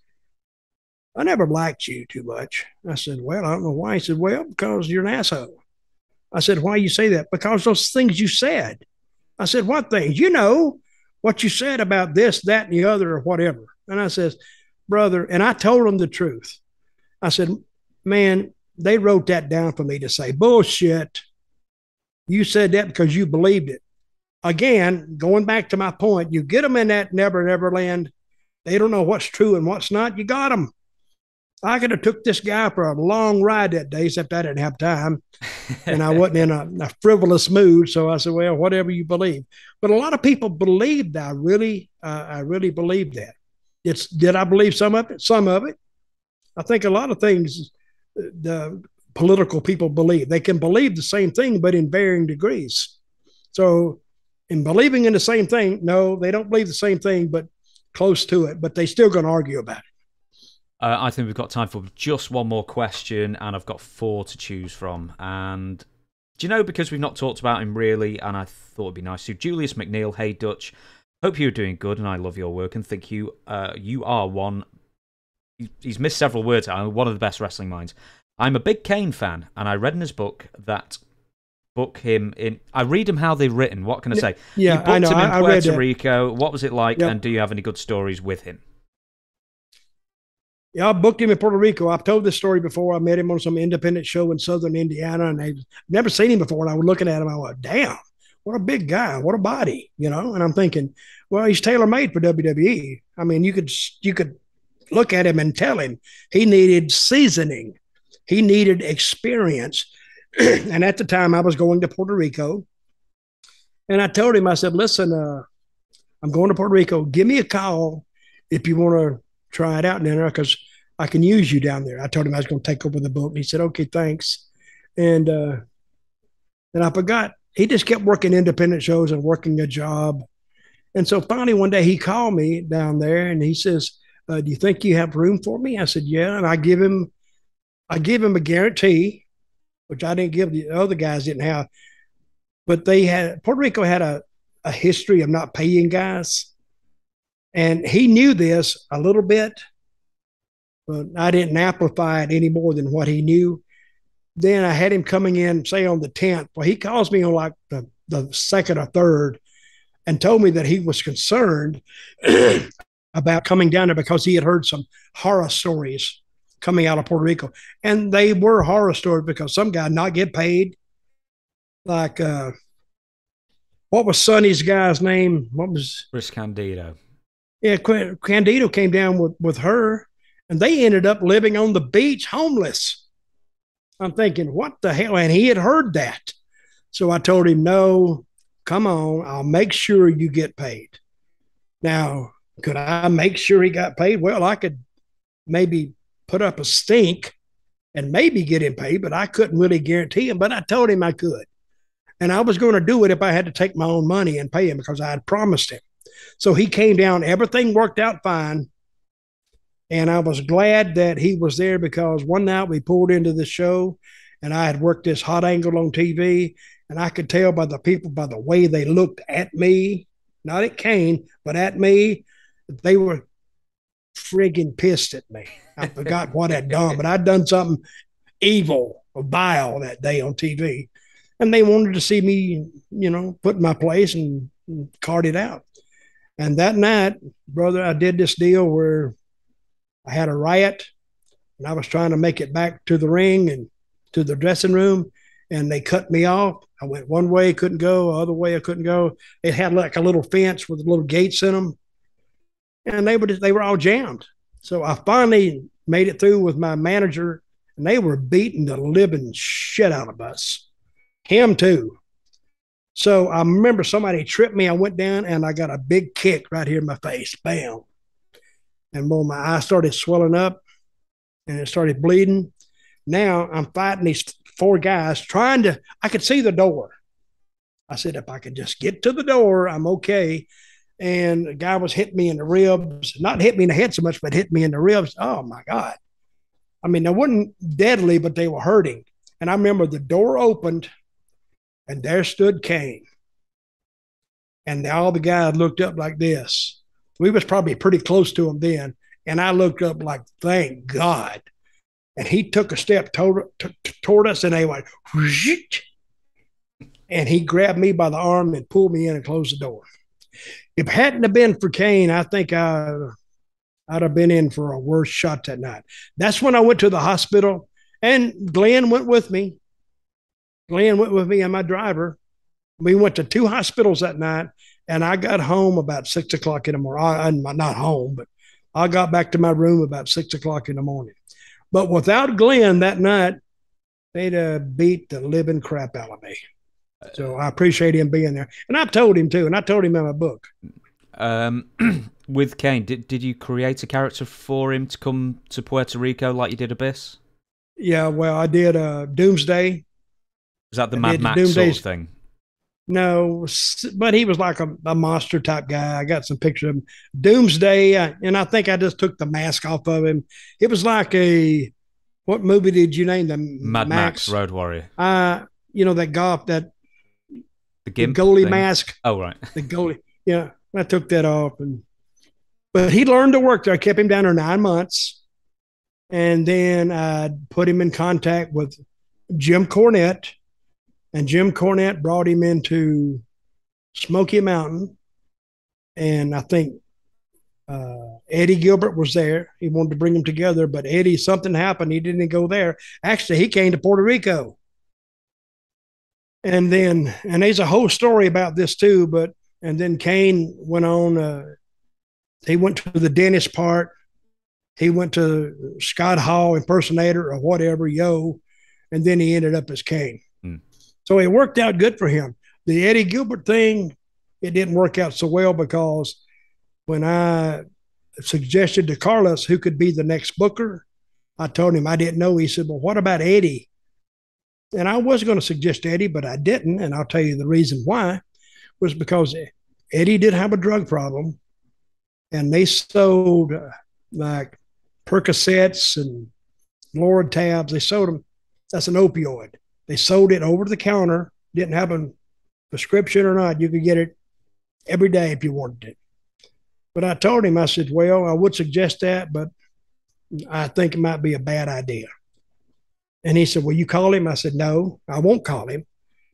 [SPEAKER 2] "I never liked you too much." I said, "Well, I don't know why." He said, "Well, because you're an asshole." I said, Why you say that? Because those things you said. I said, What things? You know what you said about this, that, and the other, or whatever. And I says, Brother, and I told them the truth. I said, Man, they wrote that down for me to say, Bullshit. You said that because you believed it. Again, going back to my point, you get them in that never, never land. They don't know what's true and what's not. You got them. I could have took this guy for a long ride that day, except I didn't have time, and I wasn't in a, a, frivolous mood. So I said, "Well, whatever you believe." But a lot of people believed that. I really, uh, I really believe that. It's did I believe some of it? Some of it. I think a lot of things the political people believe they can believe the same thing, but in varying degrees. So, in believing in the same thing, no, they don't believe the same thing, but close to it. But they still going to argue about it.
[SPEAKER 1] Uh, I think we've got time for just one more question, and I've got four to choose from. And do you know, because we've not talked about him really, and I thought it'd be nice to. Julius McNeil, hey Dutch, hope you're doing good, and I love your work, and think you uh, you are one. He's missed several words. I'm one of the best wrestling minds. I'm a big Kane fan, and I read in his book that book him in. I read him how they're written. What can I say?
[SPEAKER 2] Yeah, you
[SPEAKER 1] booked
[SPEAKER 2] I know.
[SPEAKER 1] him in
[SPEAKER 2] I,
[SPEAKER 1] Puerto Rico. What was it like? Yep. And do you have any good stories with him?
[SPEAKER 2] Yeah, I booked him in Puerto Rico. I've told this story before. I met him on some independent show in Southern Indiana, and I've never seen him before. And I was looking at him. I went, "Damn, what a big guy! What a body!" You know. And I'm thinking, well, he's tailor made for WWE. I mean, you could you could look at him and tell him he needed seasoning, he needed experience. and at the time, I was going to Puerto Rico, and I told him, I said, "Listen, uh, I'm going to Puerto Rico. Give me a call if you want to try it out there because I can use you down there. I told him I was going to take over the boat. And he said, okay, thanks. And uh, then I forgot. He just kept working independent shows and working a job. And so finally, one day he called me down there and he says, uh, do you think you have room for me? I said, yeah. And I give him, I give him a guarantee, which I didn't give the other guys didn't have. But they had Puerto Rico had a, a history of not paying guys. And he knew this a little bit, but I didn't amplify it any more than what he knew. then I had him coming in, say on the 10th. Well, he calls me on like the, the second or third and told me that he was concerned about coming down there because he had heard some horror stories coming out of Puerto Rico. And they were horror stories because some guy not get paid. Like, uh, what was Sunny's guy's name? What was
[SPEAKER 1] Chris Candido?
[SPEAKER 2] Yeah, Candido came down with, with her and they ended up living on the beach homeless. I'm thinking, what the hell? And he had heard that. So I told him, no, come on, I'll make sure you get paid. Now, could I make sure he got paid? Well, I could maybe put up a stink and maybe get him paid, but I couldn't really guarantee him. But I told him I could. And I was going to do it if I had to take my own money and pay him because I had promised him. So he came down, everything worked out fine. And I was glad that he was there because one night we pulled into the show and I had worked this hot angle on TV. And I could tell by the people, by the way they looked at me, not at Kane, but at me, they were friggin' pissed at me. I forgot what I'd done, but I'd done something evil or vile that day on TV. And they wanted to see me, you know, put in my place and, and cart it out. And that night, brother, I did this deal where I had a riot and I was trying to make it back to the ring and to the dressing room and they cut me off. I went one way, couldn't go, other way I couldn't go. It had like a little fence with little gates in them. And they were just, they were all jammed. So I finally made it through with my manager and they were beating the living shit out of us. Him too. So I remember somebody tripped me. I went down and I got a big kick right here in my face. Bam. And boy, my eye started swelling up and it started bleeding. Now I'm fighting these four guys trying to, I could see the door. I said, if I could just get to the door, I'm okay. And the guy was hitting me in the ribs, not hit me in the head so much, but hit me in the ribs. Oh my God. I mean, they weren't deadly, but they were hurting. And I remember the door opened and there stood Kane. And all the guys looked up like this. We was probably pretty close to him then. And I looked up like, thank God. And he took a step toward, t- toward us and they went, and he grabbed me by the arm and pulled me in and closed the door. If it hadn't have been for Kane, I think I, I'd have been in for a worse shot that night. That's when I went to the hospital and Glenn went with me. Glenn went with me and my driver. We went to two hospitals that night, and I got home about six o'clock in the morning. I, not home, but I got back to my room about six o'clock in the morning. But without Glenn that night, they'd have beat the living crap out of me. So I appreciate him being there, and I told him too, and I told him in my book.
[SPEAKER 1] Um, with Kane, did did you create a character for him to come to Puerto Rico like you did Abyss?
[SPEAKER 2] Yeah, well, I did uh, Doomsday.
[SPEAKER 1] Is that the Mad Max sort of thing?
[SPEAKER 2] No, but he was like a, a, monster type guy. I got some pictures of him. Doomsday, and I think I just took the mask off of him. It was like a what movie did you name them?
[SPEAKER 1] Mad Max, Max Road Warrior.
[SPEAKER 2] Uh, you know that golf that
[SPEAKER 1] the, the
[SPEAKER 2] goalie thing. mask.
[SPEAKER 1] Oh right,
[SPEAKER 2] the goalie. Yeah, I took that off, and but he learned to work there. I kept him down there nine months, and then I put him in contact with Jim Cornette and Jim Cornette brought him into Smoky Mountain. And I think uh, Eddie Gilbert was there. He wanted to bring them together, but Eddie, something happened. He didn't go there. Actually, he came to Puerto Rico. And then, and there's a whole story about this too, but, and then Kane went on, uh, he went to the dentist part. He went to Scott Hall impersonator or whatever, yo, and then he ended up as Kane. So it worked out good for him. The Eddie Gilbert thing, it didn't work out so well because when I suggested to Carlos who could be the next Booker, I told him I didn't know. He said, Well, what about Eddie? And I was going to suggest Eddie, but I didn't. And I'll tell you the reason why was because Eddie did have a drug problem and they sold uh, like Percocets and Lortabs. They sold them. That's an opioid. They sold it over the counter, didn't have a prescription or not. You could get it every day if you wanted it. But I told him, I said, well, I would suggest that, but I think it might be a bad idea. And he said, Will you call him? I said, No, I won't call him.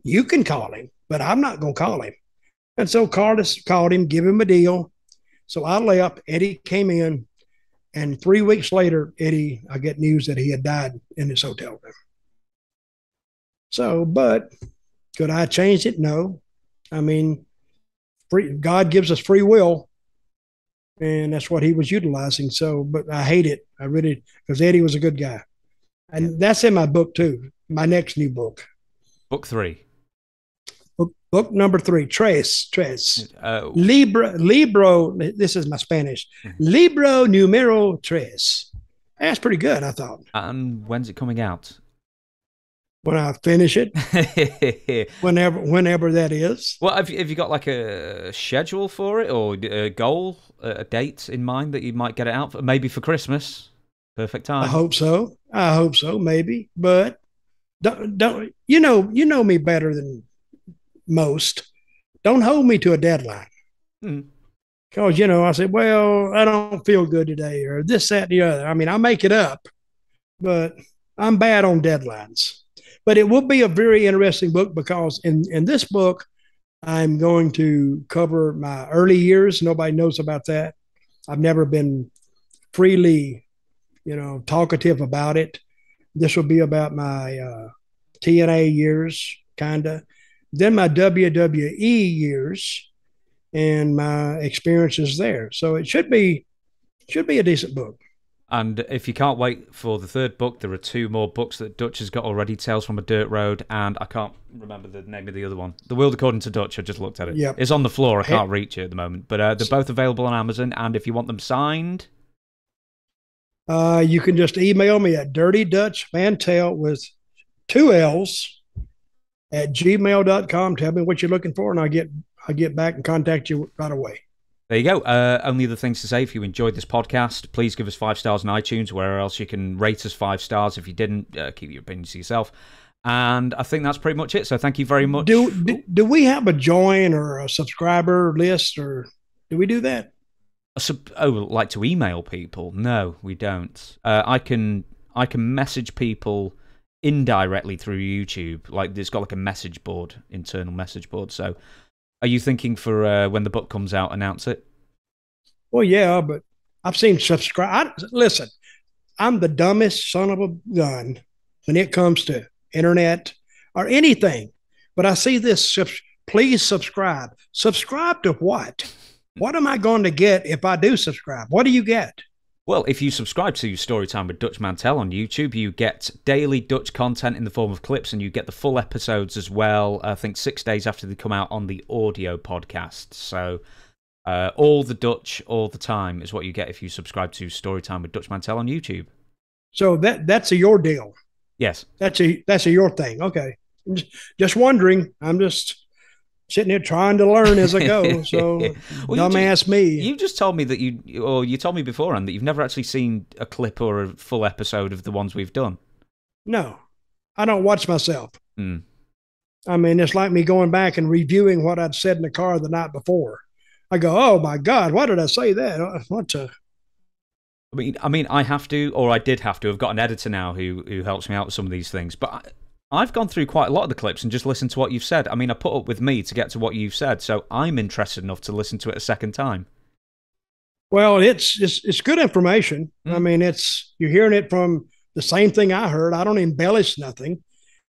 [SPEAKER 2] You can call him, but I'm not going to call him. And so Carlos called him, give him a deal. So I left. Eddie came in, and three weeks later, Eddie, I get news that he had died in his hotel room. So, but could I change it? No. I mean, free, God gives us free will, and that's what he was utilizing. So, but I hate it. I really, because Eddie was a good guy. And that's in my book too, my next new book.
[SPEAKER 1] Book three.
[SPEAKER 2] Book, book number three, Tres, Tres. Uh, Libro, Libro, this is my Spanish. Mm-hmm. Libro numero tres. That's pretty good, I thought.
[SPEAKER 1] And when's it coming out?
[SPEAKER 2] When I finish it, whenever whenever that is.
[SPEAKER 1] Well, have you, have you got like a schedule for it or a goal, a date in mind that you might get it out for? Maybe for Christmas. Perfect time.
[SPEAKER 2] I hope so. I hope so. Maybe, but don't don't you know you know me better than most. Don't hold me to a deadline. Mm. Cause you know I said, well, I don't feel good today, or this, that, the other. I mean, I make it up, but I'm bad on deadlines. But it will be a very interesting book because in, in this book, I'm going to cover my early years. Nobody knows about that. I've never been freely, you know, talkative about it. This will be about my uh, TNA years, kind of. Then my WWE years and my experiences there. So it should be should be a decent book.
[SPEAKER 1] And if you can't wait for the third book, there are two more books that Dutch has got already Tales from a Dirt Road, and I can't remember the name of the other one. The World According to Dutch, I just looked at it. Yep. It's on the floor. I can't reach it at the moment. But uh, they're both available on Amazon, and if you want them signed.
[SPEAKER 2] Uh, you can just email me at Dirty Dutch Mantell with two L's at gmail.com. Tell me what you're looking for, and I'll get, I'll get back and contact you right away.
[SPEAKER 1] There you go. Uh, only other things to say if you enjoyed this podcast, please give us five stars on iTunes, where else you can rate us five stars. If you didn't, uh, keep your opinions to yourself. And I think that's pretty much it. So thank you very much.
[SPEAKER 2] Do, do, do we have a join or a subscriber list, or do we do that?
[SPEAKER 1] Sub- oh, like to email people? No, we don't. Uh, I can I can message people indirectly through YouTube. Like it's got like a message board, internal message board. So are you thinking for uh, when the book comes out, announce it?
[SPEAKER 2] Well, yeah, but I've seen subscribe. listen, I'm the dumbest son of a gun when it comes to internet or anything. But I see this. Please subscribe. Subscribe to what? What am I going to get if I do subscribe? What do you get?
[SPEAKER 1] Well, if you subscribe to Storytime with Dutch Mantell on YouTube, you get daily Dutch content in the form of clips and you get the full episodes as well, I think six days after they come out on the audio podcast. So, uh, all the Dutch, all the time is what you get if you subscribe to Storytime with Dutch Mantell on YouTube.
[SPEAKER 2] So that that's a your deal.
[SPEAKER 1] Yes.
[SPEAKER 2] That's a that's a your thing. Okay. Just wondering. I'm just sitting here trying to learn as I go. So well, dumbass
[SPEAKER 1] just,
[SPEAKER 2] me.
[SPEAKER 1] You just told me that you, or you told me beforehand that you've never actually seen a clip or a full episode of the ones we've done.
[SPEAKER 2] No, I don't watch myself. Mm. I mean, it's like me going back and reviewing what I'd said in the car the night before. I go, oh my God, why did I say that? What to?
[SPEAKER 1] I mean, I mean, I have to, or I did have to. I've got an editor now who who helps me out with some of these things. But I've gone through quite a lot of the clips and just listened to what you've said. I mean, I put up with me to get to what you've said, so I'm interested enough to listen to it a second time.
[SPEAKER 2] Well, it's it's it's good information. Mm. I mean, it's you're hearing it from the same thing I heard. I don't embellish nothing,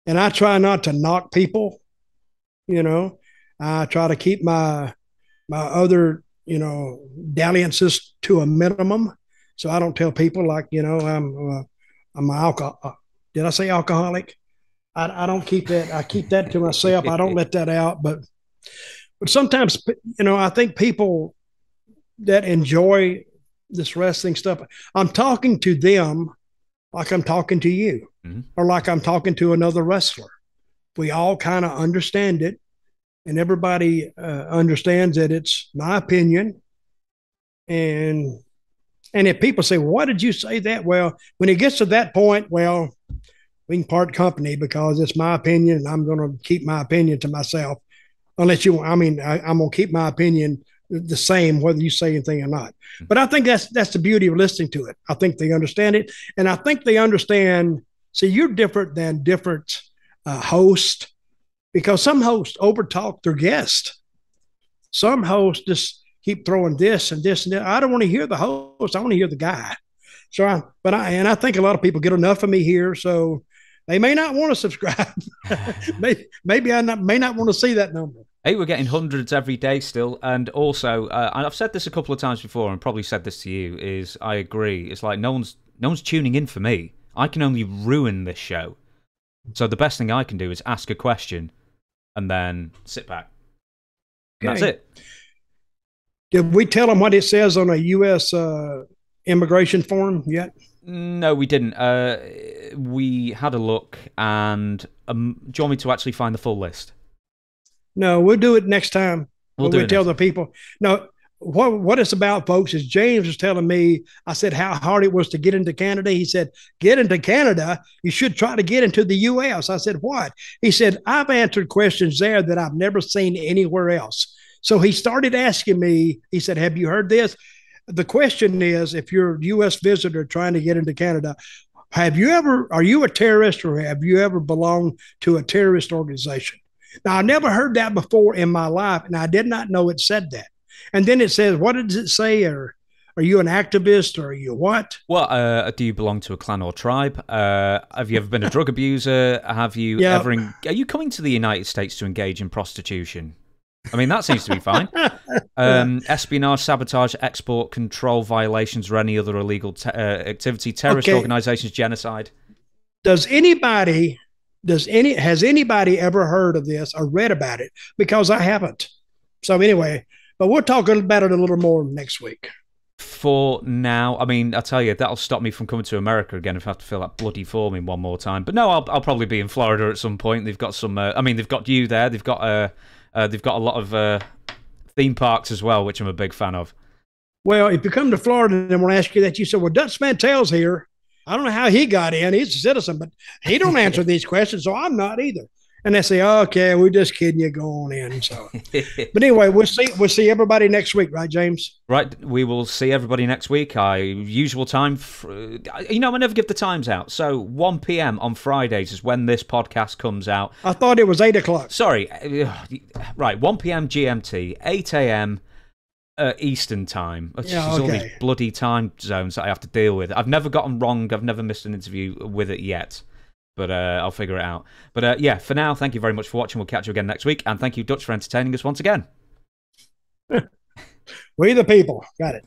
[SPEAKER 2] and I try not to knock people. You know, I try to keep my my other you know dalliances to a minimum. So I don't tell people like you know I'm uh, I'm an alcohol. Uh, did I say alcoholic? I, I don't keep that. I keep that to myself. I don't let that out. But but sometimes you know I think people that enjoy this wrestling stuff, I'm talking to them like I'm talking to you, mm-hmm. or like I'm talking to another wrestler. We all kind of understand it, and everybody uh, understands that it's my opinion. And and if people say, "Why did you say that?" Well, when it gets to that point, well, we can part company because it's my opinion and I'm going to keep my opinion to myself. Unless you, I mean, I, am going to keep my opinion the same whether you say anything or not. But I think that's that's the beauty of listening to it. I think they understand it, and I think they understand See, you're different than different uh, hosts because some hosts overtalk their guest. Some hosts just keep throwing this and this and that. I don't want to hear the host. I want to hear the guy. So, I, but I and I think a lot of people get enough of me here, so they may not want to subscribe. maybe maybe I not, may not want to see that number.
[SPEAKER 1] Hey, we're getting hundreds every day still, and also, uh, and I've said this a couple of times before, and probably said this to you. Is I agree. It's like no one's no one's tuning in for me. I can only ruin this show. So the best thing I can do is ask a question, and then sit back. Okay. That's it.
[SPEAKER 2] Did we tell them what it says on a U.S. Uh, immigration form yet?
[SPEAKER 1] No, we didn't. Uh, we had a look, and um, do you want me to actually find the full list?
[SPEAKER 2] No, we'll do it next time. We'll, we'll tell the people. No, what what it's about, folks, is James was telling me. I said how hard it was to get into Canada. He said, "Get into Canada. You should try to get into the U.S." I said, "What?" He said, "I've answered questions there that I've never seen anywhere else." So he started asking me. He said, "Have you heard this?" The question is, if you're a U.S. visitor trying to get into Canada, have you ever? Are you a terrorist, or have you ever belonged to a terrorist organization? Now, I never heard that before in my life, and I did not know it said that. And then it says, what does it say? Or are you an activist or are you what?
[SPEAKER 1] Well, uh, do you belong to a clan or tribe? Uh, have you ever been a drug abuser? Have you ever? Are you coming to the United States to engage in prostitution? I mean, that seems to be fine. Um, espionage, sabotage, export control violations, or any other illegal te- uh, activity, terrorist okay. organizations, genocide.
[SPEAKER 2] Does anybody, does any, has anybody ever heard of this or read about it? Because I haven't. So anyway, but we'll talk about it a little more next week.
[SPEAKER 1] For now, I mean, I tell you, that'll stop me from coming to America again if I have to fill that bloody form in one more time. But no, I'll, I'll probably be in Florida at some point. They've got some. Uh, I mean, they've got you there. They've got uh, uh they've got a lot of uh, theme parks as well, which I'm a big fan of.
[SPEAKER 2] Well, if you come to Florida and I want to ask you that, you said, "Well, Dutch Mantell's here. I don't know how he got in. He's a citizen, but he don't answer these questions, so I'm not either." And they say, oh, "Okay, we're just kidding you. Go on in." So, but anyway, we'll see. We'll see everybody next week, right, James?
[SPEAKER 1] Right. We will see everybody next week. I usual time. For, you know, I never give the times out. So 1 p.m. on Fridays is when this podcast comes out.
[SPEAKER 2] I thought it was eight o'clock.
[SPEAKER 1] Sorry. Right. 1 p.m. GMT, 8 a.m. Uh, Eastern time.
[SPEAKER 2] yeah,
[SPEAKER 1] okay. all these bloody time zones that I have to deal with. I've never gotten wrong. I've never missed an interview with it yet but uh, I'll figure it out. But uh, yeah, for now, thank you very much for watching. We'll catch you again next week, and thank you, Dutch, for entertaining us once again.
[SPEAKER 2] we the people. Got it.